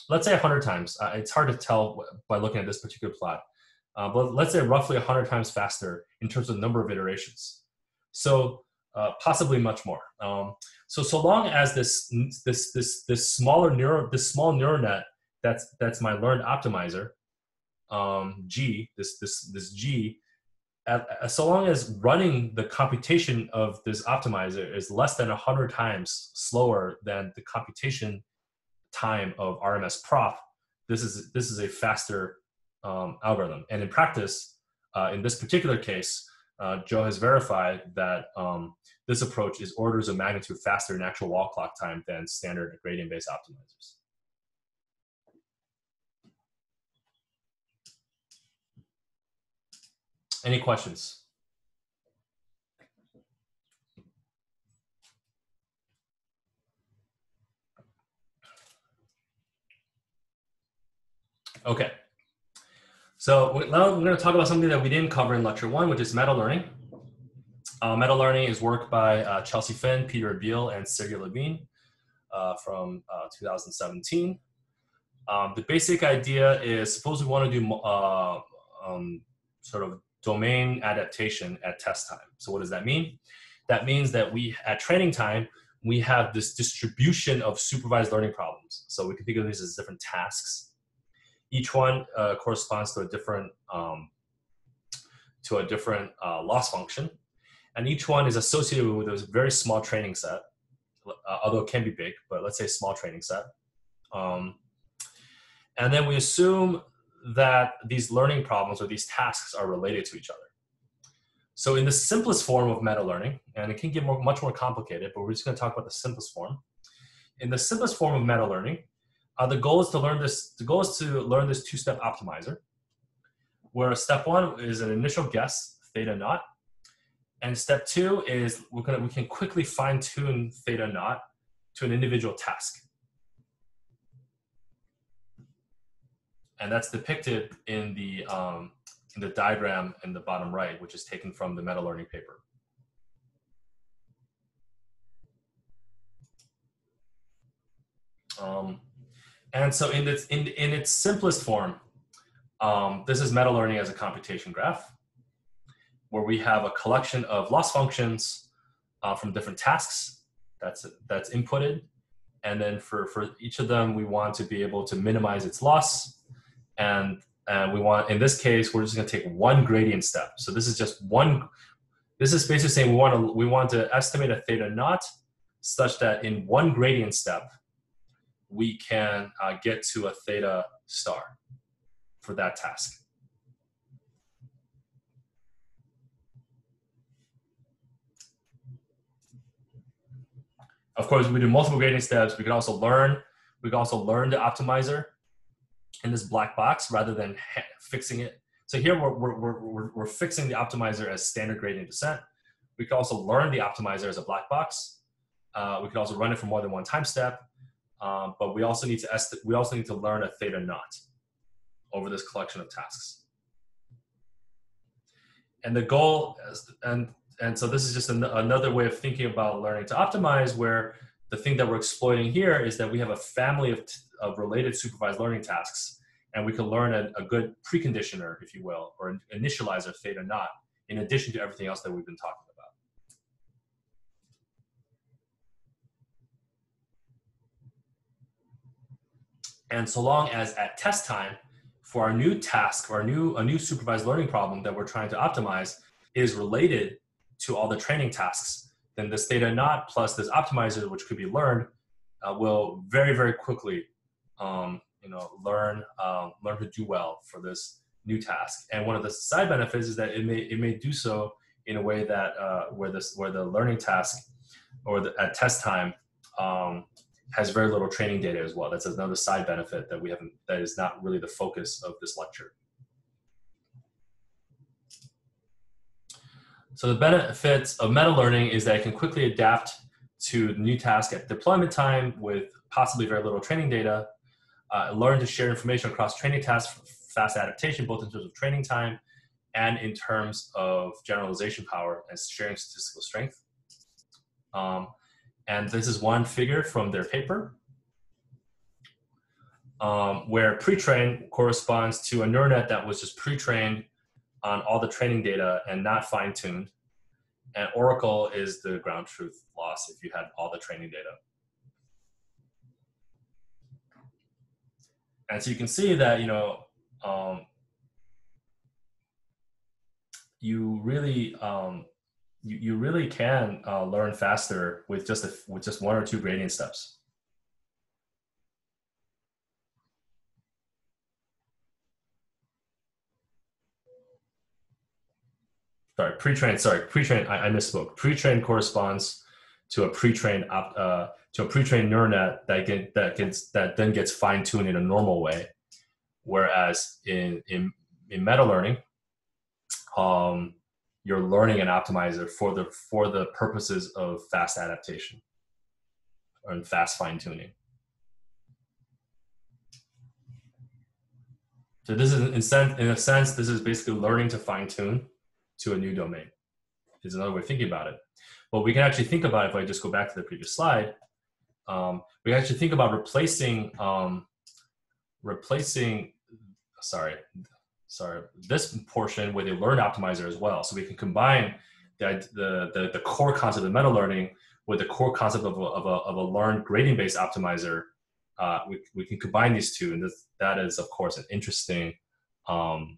Let's say 100 times. Uh, it's hard to tell by looking at this particular plot. Uh, but let's say roughly 100 times faster in terms of number of iterations. So uh, possibly much more. Um, so so long as this this this this smaller neural this small neural net that's that's my learned optimizer um, G this this this G at, so long as running the computation of this optimizer is less than 100 times slower than the computation time of RMS prop, this is this is a faster um, algorithm. And in practice, uh, in this particular case, uh, Joe has verified that um, this approach is orders of magnitude faster in actual wall clock time than standard gradient-based optimizers. Any questions? Okay. So now we're going to talk about something that we didn't cover in lecture one, which is meta learning. Uh, meta learning is work by uh, Chelsea Finn, Peter Abbeel, and Sergey Levine uh, from uh, 2017. Um, the basic idea is suppose we want to do uh, um, sort of domain adaptation at test time. So what does that mean? That means that we at training time we have this distribution of supervised learning problems. So we can think of these as different tasks. Each one uh, corresponds to a different um, to a different loss function and each one is associated with a very small training set, uh, although it can be big, but let's say small training set. Um, and then we assume that these learning problems or these tasks are related to each other. So in the simplest form of meta learning, and it can get more, much more complicated, but we're just going to talk about the simplest form. In the simplest form of meta learning, uh, the goal is to learn this. The goal is to learn this two-step optimizer, where step one is an initial guess, theta naught, and step two is we're gonna we can quickly fine tune theta naught to an individual task. And that's depicted in the um, in the diagram in the bottom right, which is taken from the meta learning paper. Um, And so in its, in, in its simplest form, um, this is meta learning as a computation graph, where we have a collection of loss functions uh, from different tasks that's, that's inputted. And then for, for each of them, we want to be able to minimize its loss. And, and we want, in this case, we're just gonna take one gradient step. So this is just one, this is basically saying we want to, we want to estimate a theta naught such that in one gradient step, we can uh, get to a theta star for that task. Of course, we do multiple gradient steps. We can also learn. We can also learn the optimizer in this black box rather than fixing it. So here we're, we're, we're, we're fixing the optimizer as standard gradient descent. We can also learn the optimizer as a black box. Uh, we can also run it for more than one time step. Um, but we also need to we also need to learn a theta naught over this collection of tasks. And the goal, is, and and so this is just an, another way of thinking about learning to optimize, where the thing that we're exploiting here is that we have a family of, of related supervised learning tasks, and we can learn a, a good preconditioner, if you will, or an initializer theta naught, in addition to everything else that we've been talking about. And so long as at test time, for our new task or our new, a new supervised learning problem that we're trying to optimize is related to all the training tasks, then this theta naught plus this optimizer, which could be learned, uh, will very, very quickly um, you know, learn, um, learn to do well for this new task. And one of the side benefits is that it may, it may do so in a way that uh, where, this, where the learning task or the, at test time um, has very little training data as well. That's another side benefit that we haven't, that is not really the focus of this lecture. So the benefits of meta learning is that it can quickly adapt to the new task at deployment time with possibly very little training data, uh, learn to share information across training tasks, for fast adaptation, both in terms of training time and in terms of generalization power and sharing statistical strength. Um, and this is one figure from their paper um, where pre-trained corresponds to a neural net that was just pre-trained on all the training data and not fine-tuned. And Oracle is the ground truth loss if you had all the training data. And so you can see that, you know, um, you really um, you, you really can uh, learn faster with just a, with just one or two gradient steps. Sorry, pre-trained. Sorry, pre-trained. I, I misspoke. Pre-trained corresponds to a pre-trained uh, to a pre-trained neural net that get, that gets that then gets fine-tuned in a normal way, whereas in in in meta learning, um, you're learning an optimizer for the for the purposes of fast adaptation and fast fine tuning. So this is in, sense, in a sense, this is basically learning to fine tune to a new domain. Is another way of thinking about it. But we can actually think about if I just go back to the previous slide, um, we can actually think about replacing um, replacing. Sorry, sorry, this portion with a learn optimizer as well. So we can combine the, the, the, the core concept of meta learning with the core concept of a, of a, of a learned gradient based optimizer. Uh, we, we can combine these two, and this, that is, of course, an interesting um,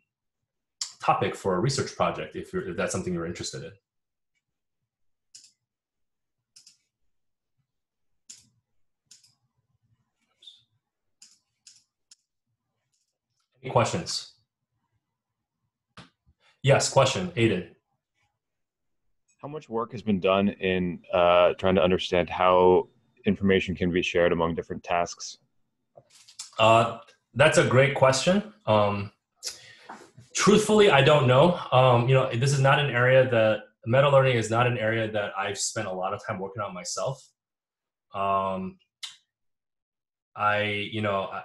topic for a research project if, if that's something you're interested in. Any questions? Yes, question, Aiden. How much work has been done in uh, trying to understand how information can be shared among different tasks? Uh, that's a great question. Um, truthfully, I don't know. Um, you know, this is not an area that meta learning is not an area that I've spent a lot of time working on myself. Um, I, you know, I,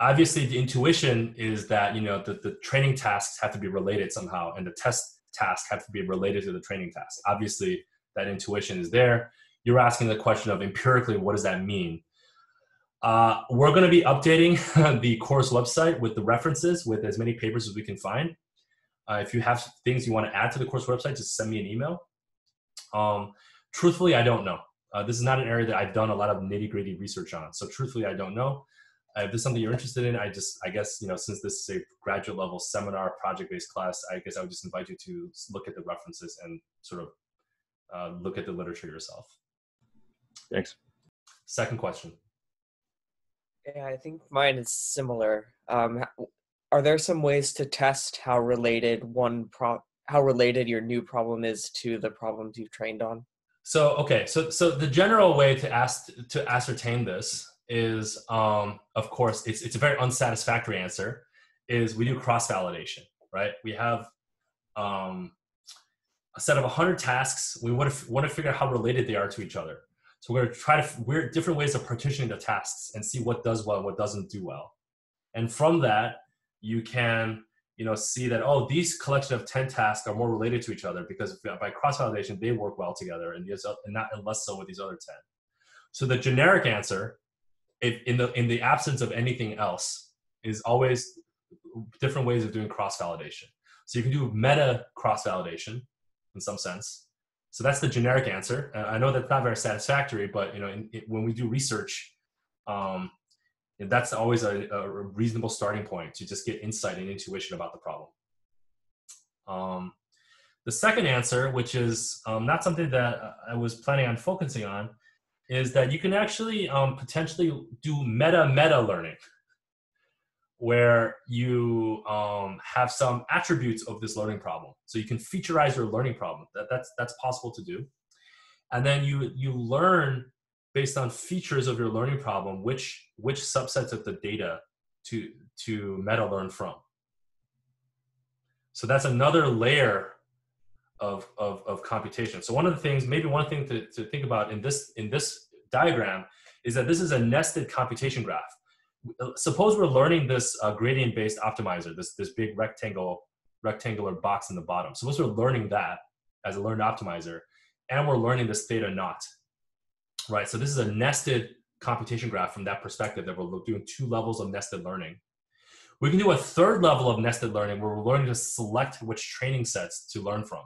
obviously the intuition is that you know the, the training tasks have to be related somehow and the test tasks have to be related to the training task obviously that intuition is there you're asking the question of empirically what does that mean Uh, we're going to be updating the course website with the references with as many papers as we can find. Uh, if you have things you want to add to the course website, just send me an email. Um, truthfully, I don't know. Uh, this is not an area that I've done a lot of nitty gritty research on. So truthfully, I don't know. Uh, if this is something you're interested in, I just, I guess, you know, since this is a graduate level seminar project based class, I guess I would just invite you to look at the references and sort of uh, look at the literature yourself. Thanks. Second question. Yeah, I think mine is similar. Um, are there some ways to test how related one pro how related your new problem is to the problems you've trained on? So okay, so so the general way to ask to ascertain this is, um, of course, it's it's a very unsatisfactory answer. Is we do cross validation, right? We have um, a set of 100 tasks. We want to want to figure out how related they are to each other. So we're going to try to we're different ways of partitioning the tasks and see what does well, what doesn't do well, and from that you can you know see that oh these collection of 10 tasks are more related to each other because by cross validation they work well together and, these, and not and less so with these other 10 so the generic answer if in the in the absence of anything else is always different ways of doing cross validation so you can do meta cross validation in some sense. So that's the generic answer. I know that's not very satisfactory but you know in, when we do research um, that's always a, a, reasonable starting point to just get insight and intuition about the problem. Um, the second answer, which is um, not something that I was planning on focusing on, is that you can actually um, potentially do meta meta learning, where you um, have some attributes of this learning problem. So you can featureize your learning problem. That, that's that's possible to do, and then you you learn based on features of your learning problem, which which subsets of the data to to meta learn from. So that's another layer of, of, of computation. So one of the things, maybe one thing to, to think about in this in this diagram is that this is a nested computation graph. Suppose we're learning this uh, gradient-based optimizer, this this big rectangle rectangular box in the bottom. Suppose we're learning that as a learned optimizer, and we're learning this theta naught right? So this is a nested computation graph from that perspective that we're doing two levels of nested learning. We can do a third level of nested learning where we're learning to select which training sets to learn from.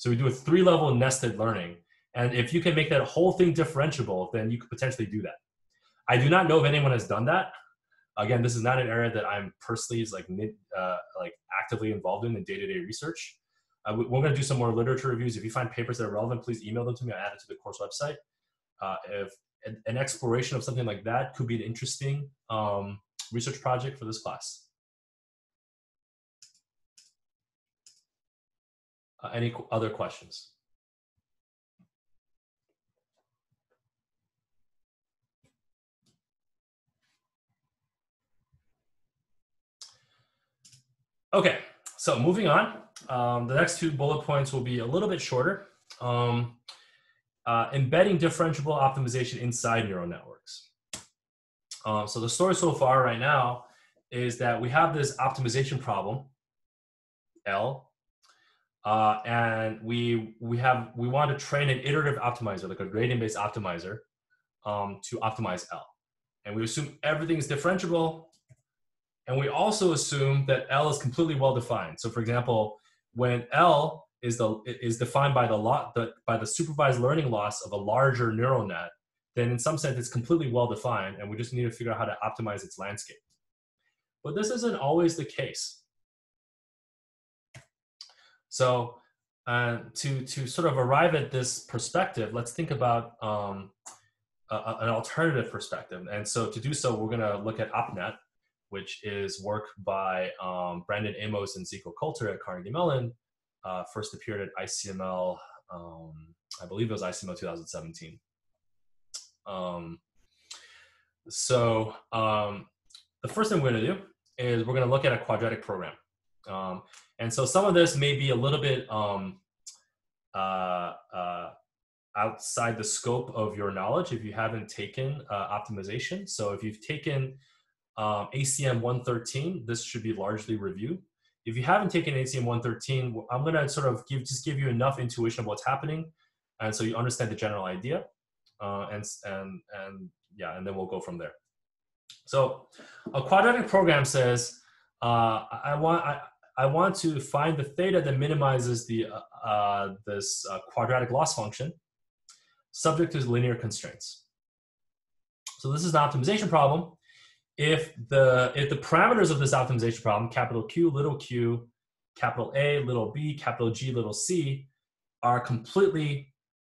So we do a three level nested learning. And if you can make that whole thing differentiable, then you could potentially do that. I do not know if anyone has done that. Again, this is not an area that I'm personally is like uh, like actively involved in in day-to-day research. Uh, we're going to do some more literature reviews. If you find papers that are relevant, please email them to me. I add it to the course website uh, if an, an, exploration of something like that could be an interesting um, research project for this class. Uh, any other questions? Okay, so moving on. Um, the next two bullet points will be a little bit shorter. Um, uh, embedding differentiable optimization inside neural networks. Um, so the story so far right now is that we have this optimization problem, L, uh, and we we have we want to train an iterative optimizer, like a gradient-based optimizer, um, to optimize L. And we assume everything is differentiable, and we also assume that L is completely well defined. So, for example, when L is the is defined by the lot the, by the supervised learning loss of a larger neural net, then in some sense it's completely well defined, and we just need to figure out how to optimize its landscape. But this isn't always the case. So uh, to to sort of arrive at this perspective, let's think about um, a, an alternative perspective. And so to do so, we're going to look at OptNet, which is work by um, Brandon Amos and Zico Kolter at Carnegie Mellon, uh, first appeared at ICML, um, I believe it was ICML 2017. Um, so um, the first thing we're going to do is we're going to look at a quadratic program. Um, and so some of this may be a little bit um, uh, uh, outside the scope of your knowledge if you haven't taken uh, optimization. So if you've taken um, ACM 113, this should be largely reviewed. If you haven't taken ACM 113, I'm going to sort of give just give you enough intuition of what's happening, and so you understand the general idea. uh, and and and yeah, and then we'll go from there. So a quadratic program says uh, I want I, I want to find the theta that minimizes the uh, uh, this uh, quadratic loss function subject to linear constraints. So this is an optimization problem. If the if the parameters of this optimization problem, capital Q, little q, capital A, little b, capital G, little c, are completely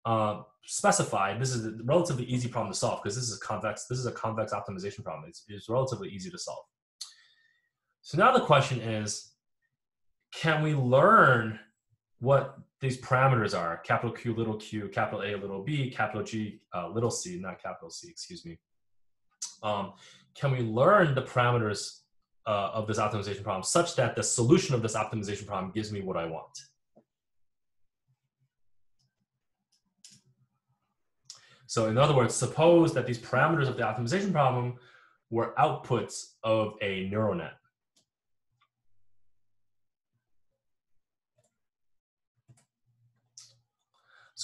uh, specified, this is a relatively easy problem to solve because this is a convex, this is a convex optimization problem. It's, it's relatively easy to solve. So now the question is, can we learn what these parameters are? Capital Q, little q, capital A, little b, capital G, uh, little c, not capital C, excuse me. Um, can we learn the parameters uh, of this optimization problem such that the solution of this optimization problem gives me what I want? So in other words, suppose that these parameters of the optimization problem were outputs of a neural net.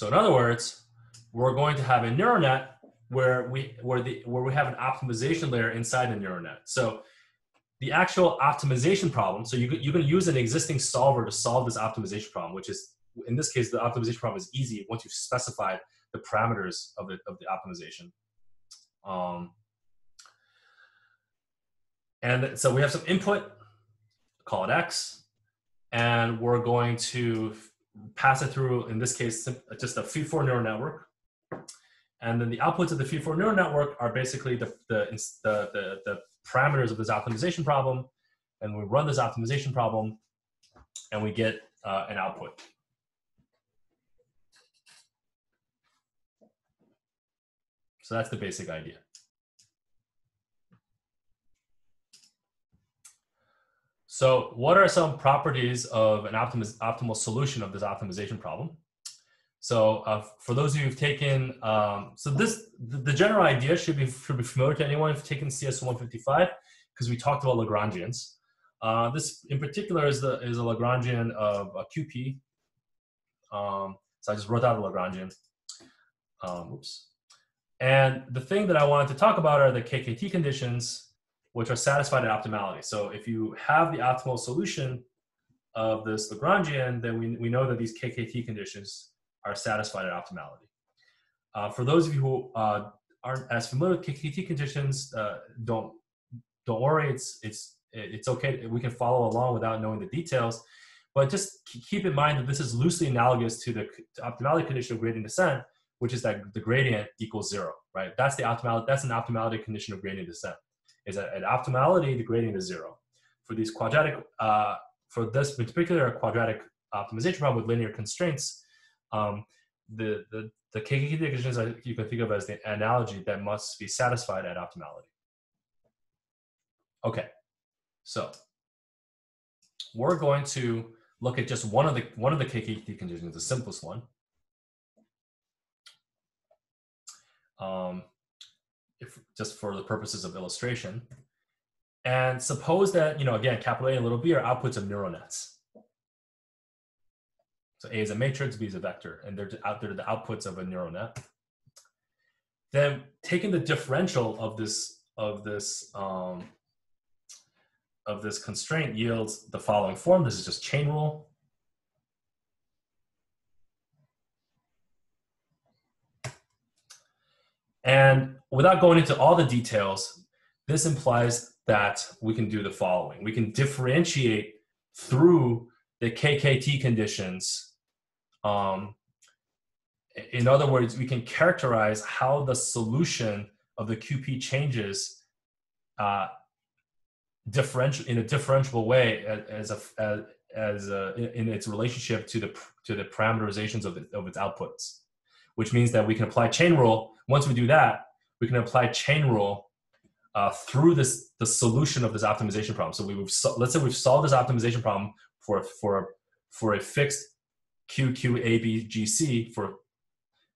So in other words, we're going to have a neural net where we where the where we have an optimization layer inside the neural net. So the actual optimization problem. So you going to use an existing solver to solve this optimization problem, which is in this case the optimization problem is easy once you've specified the parameters of the of the optimization. Um, and so we have some input, call it x, and we're going to pass it through, in this case, just a feed-forward neural network. And then the outputs of the feed-forward neural network are basically the, the, the, the, the parameters of this optimization problem. And we run this optimization problem and we get uh, an output. So that's the basic idea. So what are some properties of an optimal solution of this optimization problem? So uh, for those of you who've taken, um, so this, the, the, general idea should be, should be familiar to anyone who's taken CS155 because we talked about Lagrangians. Uh, this in particular is, the, is a Lagrangian of a QP. Um, so I just wrote out a Lagrangian. Um, oops. And the thing that I wanted to talk about are the KKT conditions which are satisfied at optimality. So if you have the optimal solution of this Lagrangian, then we, we know that these KKT conditions are satisfied at optimality. Uh, for those of you who uh, aren't as familiar with KKT conditions, uh, don't don't worry. It's it's it's okay. We can follow along without knowing the details. But just keep in mind that this is loosely analogous to the to optimality condition of gradient descent, which is that the gradient equals zero, right? That's the optimality. That's an optimality condition of gradient descent is that at optimality, the gradient is zero. For these quadratic, uh, for this particular quadratic optimization problem with linear constraints, um, the, the, the KKT conditions you can think of as the analogy that must be satisfied at optimality. Okay, so we're going to look at just one of the one of the KKT conditions, the simplest one. Um, if just for the purposes of illustration. And suppose that, you know, again, capital A and little b are outputs of neural nets. So A is a matrix, B is a vector, and they're out there the outputs of a neural net. Then taking the differential of this of this um, of this constraint yields the following form. This is just chain rule. And without going into all the details, this implies that we can do the following. We can differentiate through the KKT conditions. Um, in other words, we can characterize how the solution of the QP changes uh, differential in a differentiable way as a as, as a, in its relationship to the to the parameterizations of, the, of its outputs, which means that we can apply chain rule. Once we do that, we can apply chain rule uh, through this the solution of this optimization problem. So we have let's say we've solved this optimization problem for for for a fixed Q Q A B G C for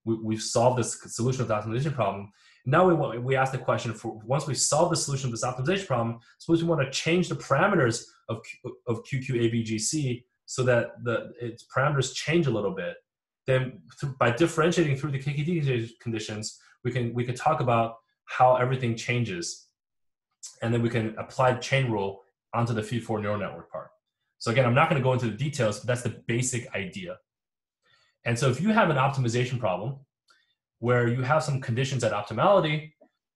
we, we've solved this solution of the optimization problem. Now we we ask the question for once we solve the solution of this optimization problem, suppose we want to change the parameters of of Q Q A B G C so that the its parameters change a little bit. Then by differentiating through the KKT conditions, we can we can talk about how everything changes, and then we can apply the chain rule onto the feed forward neural network part. So again, I'm not going to go into the details, but that's the basic idea. And so if you have an optimization problem where you have some conditions at optimality,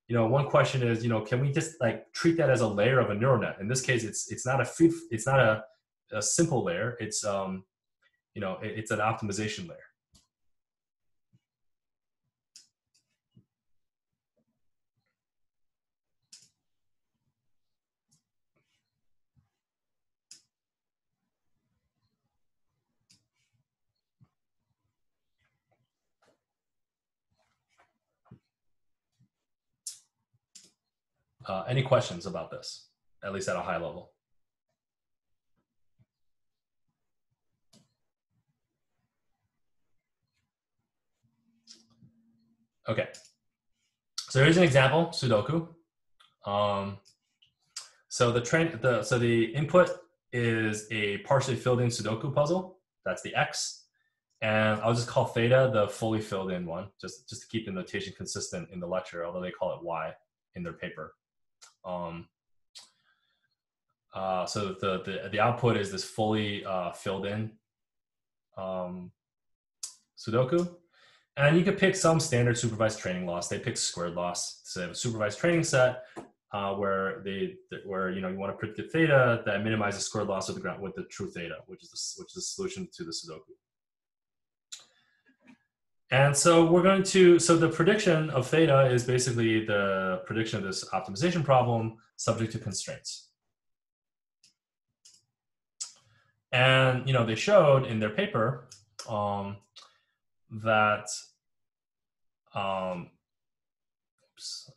you know, one question is, you know, can we just like treat that as a layer of a neural net? In this case, it's it's not a feed, it's not a, a simple layer. It's um, you know, it, it's an optimization layer. Uh, any questions about this, at least at a high level? Okay, so here's an example, Sudoku. Um, so the train, the so the input is a partially filled in Sudoku puzzle. That's the X, and I'll just call theta the fully filled in one, just just to keep the notation consistent in the lecture, although they call it Y in their paper. Um, uh, so the, the, the output is this fully uh, filled in um, Sudoku. And you could pick some standard supervised training loss. They pick squared loss. So they have a supervised training set uh, where they where you know you want to predict theta that minimizes squared loss with the ground with the true theta, which is the, which is the solution to the Sudoku. And so we're going to, so the prediction of theta is basically the prediction of this optimization problem subject to constraints. And, you know, they showed in their paper um, that, um, oops,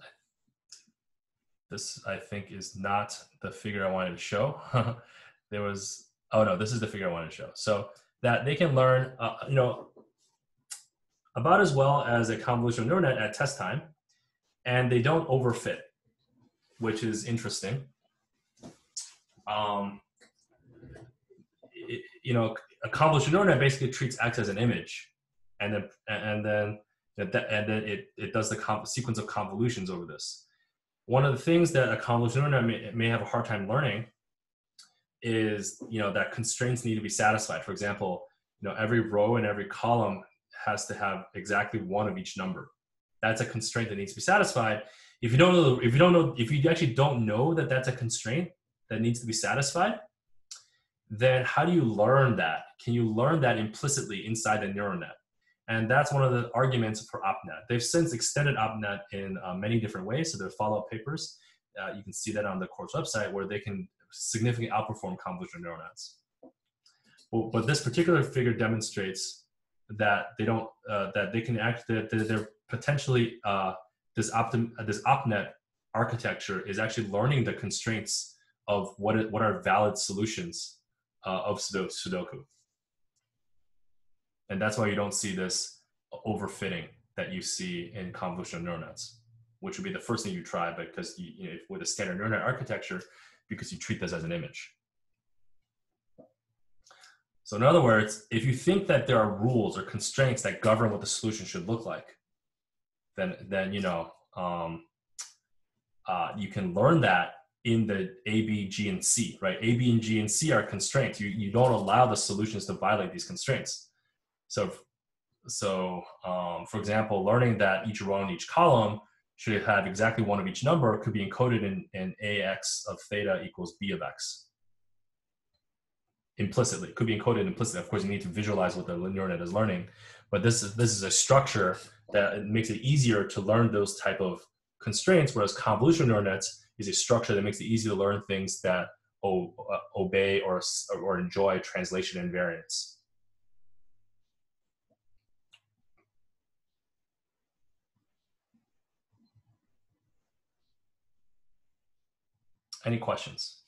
this I think is not the figure I wanted to show. there was, oh no, this is the figure I wanted to show. So that they can learn, uh, you know, about as well as a convolutional neural net at test time, and they don't overfit, which is interesting. Um, it, you know, a convolutional neural net basically treats X as an image, and then and then and then it, it does the sequence of convolutions over this. One of the things that a convolutional neural net may, may have a hard time learning is you know that constraints need to be satisfied. For example, you know every row and every column has to have exactly one of each number. That's a constraint that needs to be satisfied. If you don't know, if you don't know, if you actually don't know that that's a constraint that needs to be satisfied, then how do you learn that? Can you learn that implicitly inside the neural net? And that's one of the arguments for OptNet. They've since extended OptNet in uh, many different ways. So there are follow-up papers. Uh, you can see that on the course website where they can significantly outperform convolutional neural nets. But this particular figure demonstrates that they don't uh, that they can act that they're potentially uh, this optim this OptNet architecture is actually learning the constraints of what what are valid solutions uh, of Sudoku, and that's why you don't see this overfitting that you see in convolutional neural nets, which would be the first thing you try, but because you, you know, with a standard neural net architecture, because you treat this as an image. So in other words, if you think that there are rules or constraints that govern what the solution should look like, then then you know um, uh, you can learn that in the A, B, G, and C, right? A, B, and G and C are constraints. You you don't allow the solutions to violate these constraints. So so um, for example, learning that each row and each column should have exactly one of each number could be encoded in, in AX of theta equals B of X implicitly. It could be encoded implicitly. Of course, you need to visualize what the neural net is learning, but this is this is a structure that makes it easier to learn those type of constraints. Whereas convolutional neural nets is a structure that makes it easy to learn things that o- uh, obey or or enjoy translation invariance. Any questions?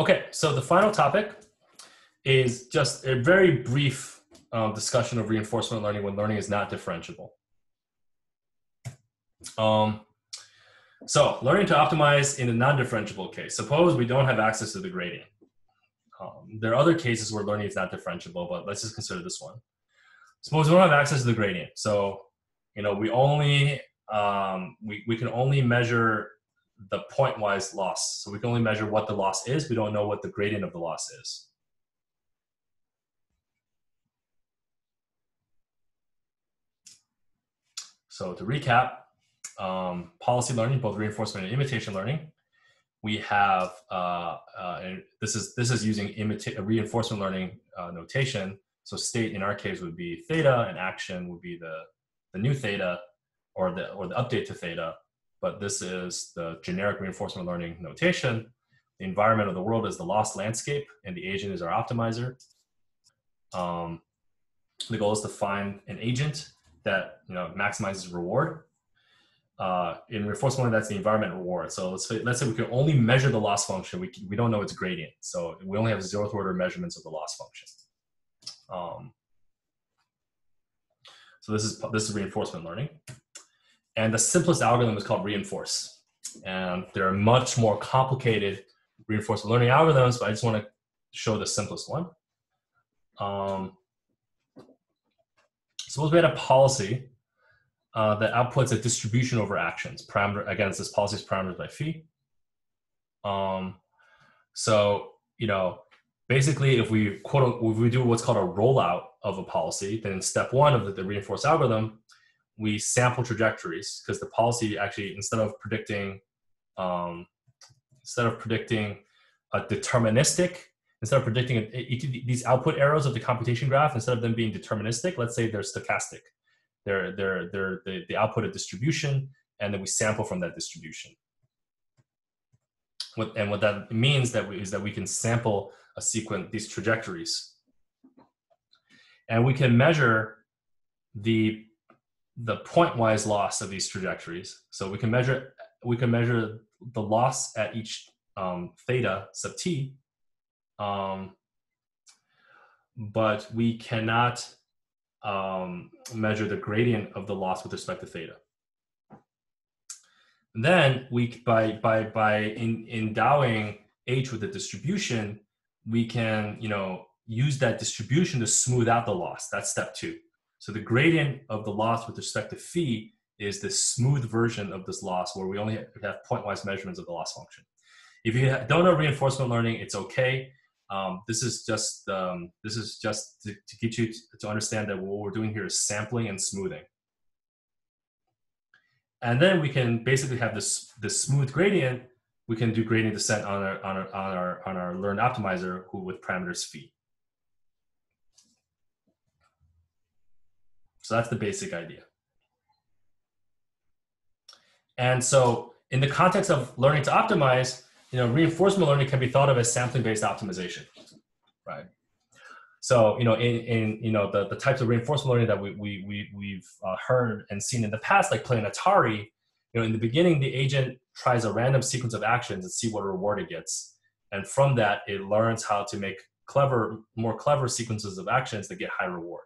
Okay, so the final topic is just a very brief um, discussion of reinforcement learning when learning is not differentiable. Um, So learning to optimize in a non-differentiable case. Suppose we don't have access to the gradient. Um, there are other cases where learning is not differentiable, but let's just consider this one. Suppose we don't have access to the gradient. So, you know, we only, um, we, we can only measure the point-wise loss. So we can only measure what the loss is. We don't know what the gradient of the loss is. So to recap, um, policy learning, both reinforcement and imitation learning, we have uh, uh, this is this is using imita- reinforcement learning uh, notation. So state in our case would be theta, and action would be the the new theta or the or the update to theta. But this is the generic reinforcement learning notation. The environment of the world is the loss landscape, and the agent is our optimizer. Um, the goal is to find an agent that you know maximizes reward uh, in reinforcement learning, that's the environment reward. So let's say, let's say we can only measure the loss function. We, can, we don't know its gradient. So we only have zeroth order measurements of the loss function. Um, so this is, this is reinforcement learning. And the simplest algorithm is called reinforce. And there are much more complicated reinforcement learning algorithms, but I just want to show the simplest one. Um, suppose we had a policy uh, that outputs a distribution over actions. Parameter again, this policy is parameters by phi. Um, so you know, basically, if we quote if we do what's called a rollout of a policy, then step one of the, the reinforced algorithm, we sample trajectories because the policy actually instead of predicting um, instead of predicting a deterministic instead of predicting a, these output arrows of the computation graph instead of them being deterministic let's say they're stochastic they're, they're, they're, the, they output of distribution, and then we sample from that distribution. What, and what that means that we, is that we can sample a sequence, these trajectories. And we can measure the, the point-wise loss of these trajectories. So we can measure, we can measure the loss at each um, theta sub t, um, but we cannot um, measure the gradient of the loss with respect to theta. then we by by by in, endowing h with a distribution, we can you know use that distribution to smooth out the loss. That's step two. So the gradient of the loss with respect to phi is the smooth version of this loss where we only have pointwise measurements of the loss function. If you don't know reinforcement learning, it's okay. Um, this is just um, this is just to, to get you to, understand that what we're doing here is sampling and smoothing. And then we can basically have this this smooth gradient. We can do gradient descent on our on our on our on our learned optimizer who with parameters phi. So that's the basic idea. And so in the context of learning to optimize, you know, reinforcement learning can be thought of as sampling-based optimization, right? So, you know, in, in you know the, the types of reinforcement learning that we, we, we, we've uh, heard and seen in the past, like playing Atari, you know, in the beginning, the agent tries a random sequence of actions and see what reward it gets. And from that, it learns how to make clever, more clever sequences of actions that get high reward.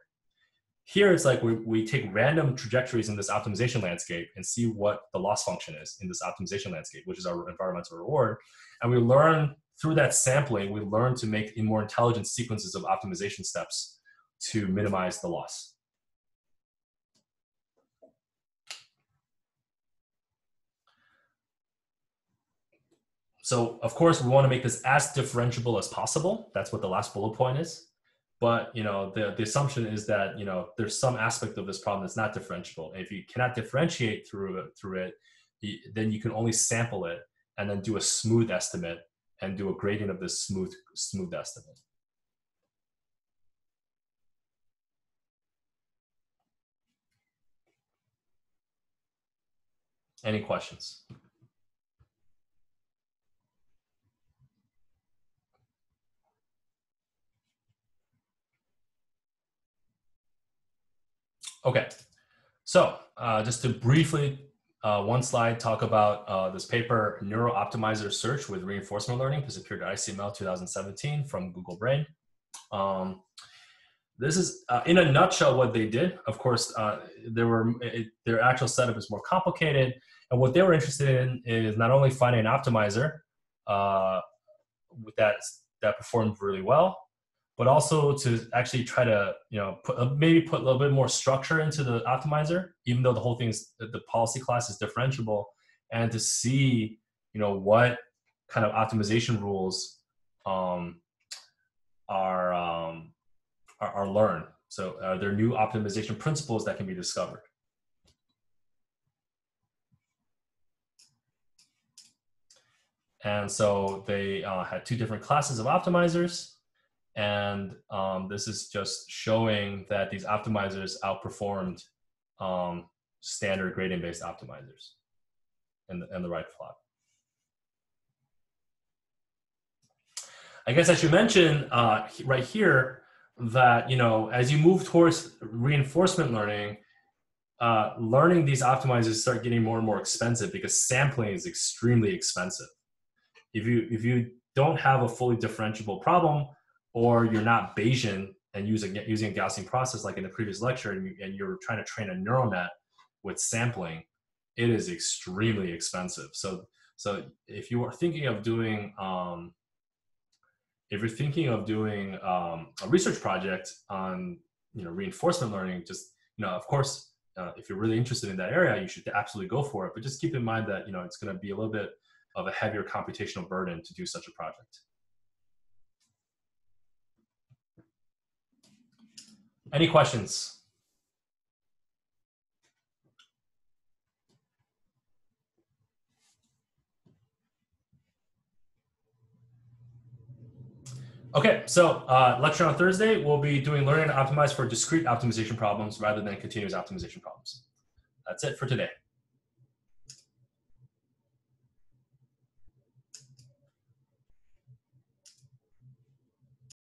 Here, it's like we, we take random trajectories in this optimization landscape and see what the loss function is in this optimization landscape, which is our environmental reward. And we learn through that sampling, we learn to make more intelligent sequences of optimization steps to minimize the loss. So of course, we want to make this as differentiable as possible. That's what the last bullet point is but you know the, the assumption is that you know there's some aspect of this problem that's not differentiable. If you cannot differentiate through it through it then you can only sample it and then do a smooth estimate and do a gradient of this smooth smooth estimate. Any questions Okay, so uh, just to briefly, uh, one slide, talk about uh, this paper, Neural Optimizer Search with Reinforcement Learning. This appeared at ICML 2017 from Google Brain. Um, this is, uh, in a nutshell, what they did. Of course, uh, there were it, their actual setup is more complicated. And what they were interested in is not only finding an optimizer uh, that that performed really well, but also to actually try to you know put, uh, maybe put a little bit more structure into the optimizer, even though the whole thing is the policy class is differentiable, and to see you know what kind of optimization rules um, are, um, are, are learned. So are there new optimization principles that can be discovered? And so they uh, had two different classes of optimizers. And um, this is just showing that these optimizers outperformed um, standard gradient-based optimizers in the, in the right plot. I guess I should mention uh, right here that you know as you move towards reinforcement learning, uh, learning these optimizers start getting more and more expensive because sampling is extremely expensive. If you if you don't have a fully differentiable problem, or you're not Bayesian and using using a Gaussian process like in the previous lecture, and, you, and you're trying to train a neural net with sampling, it is extremely expensive. So so if you are thinking of doing um, if you're thinking of doing um, a research project on you know reinforcement learning just you know of course uh, if you're really interested in that area you should absolutely go for it but just keep in mind that you know it's going to be a little bit of a heavier computational burden to do such a project any questions Okay, so uh, lecture on Thursday, we'll be doing learning to optimize for discrete optimization problems rather than continuous optimization problems. That's it for today.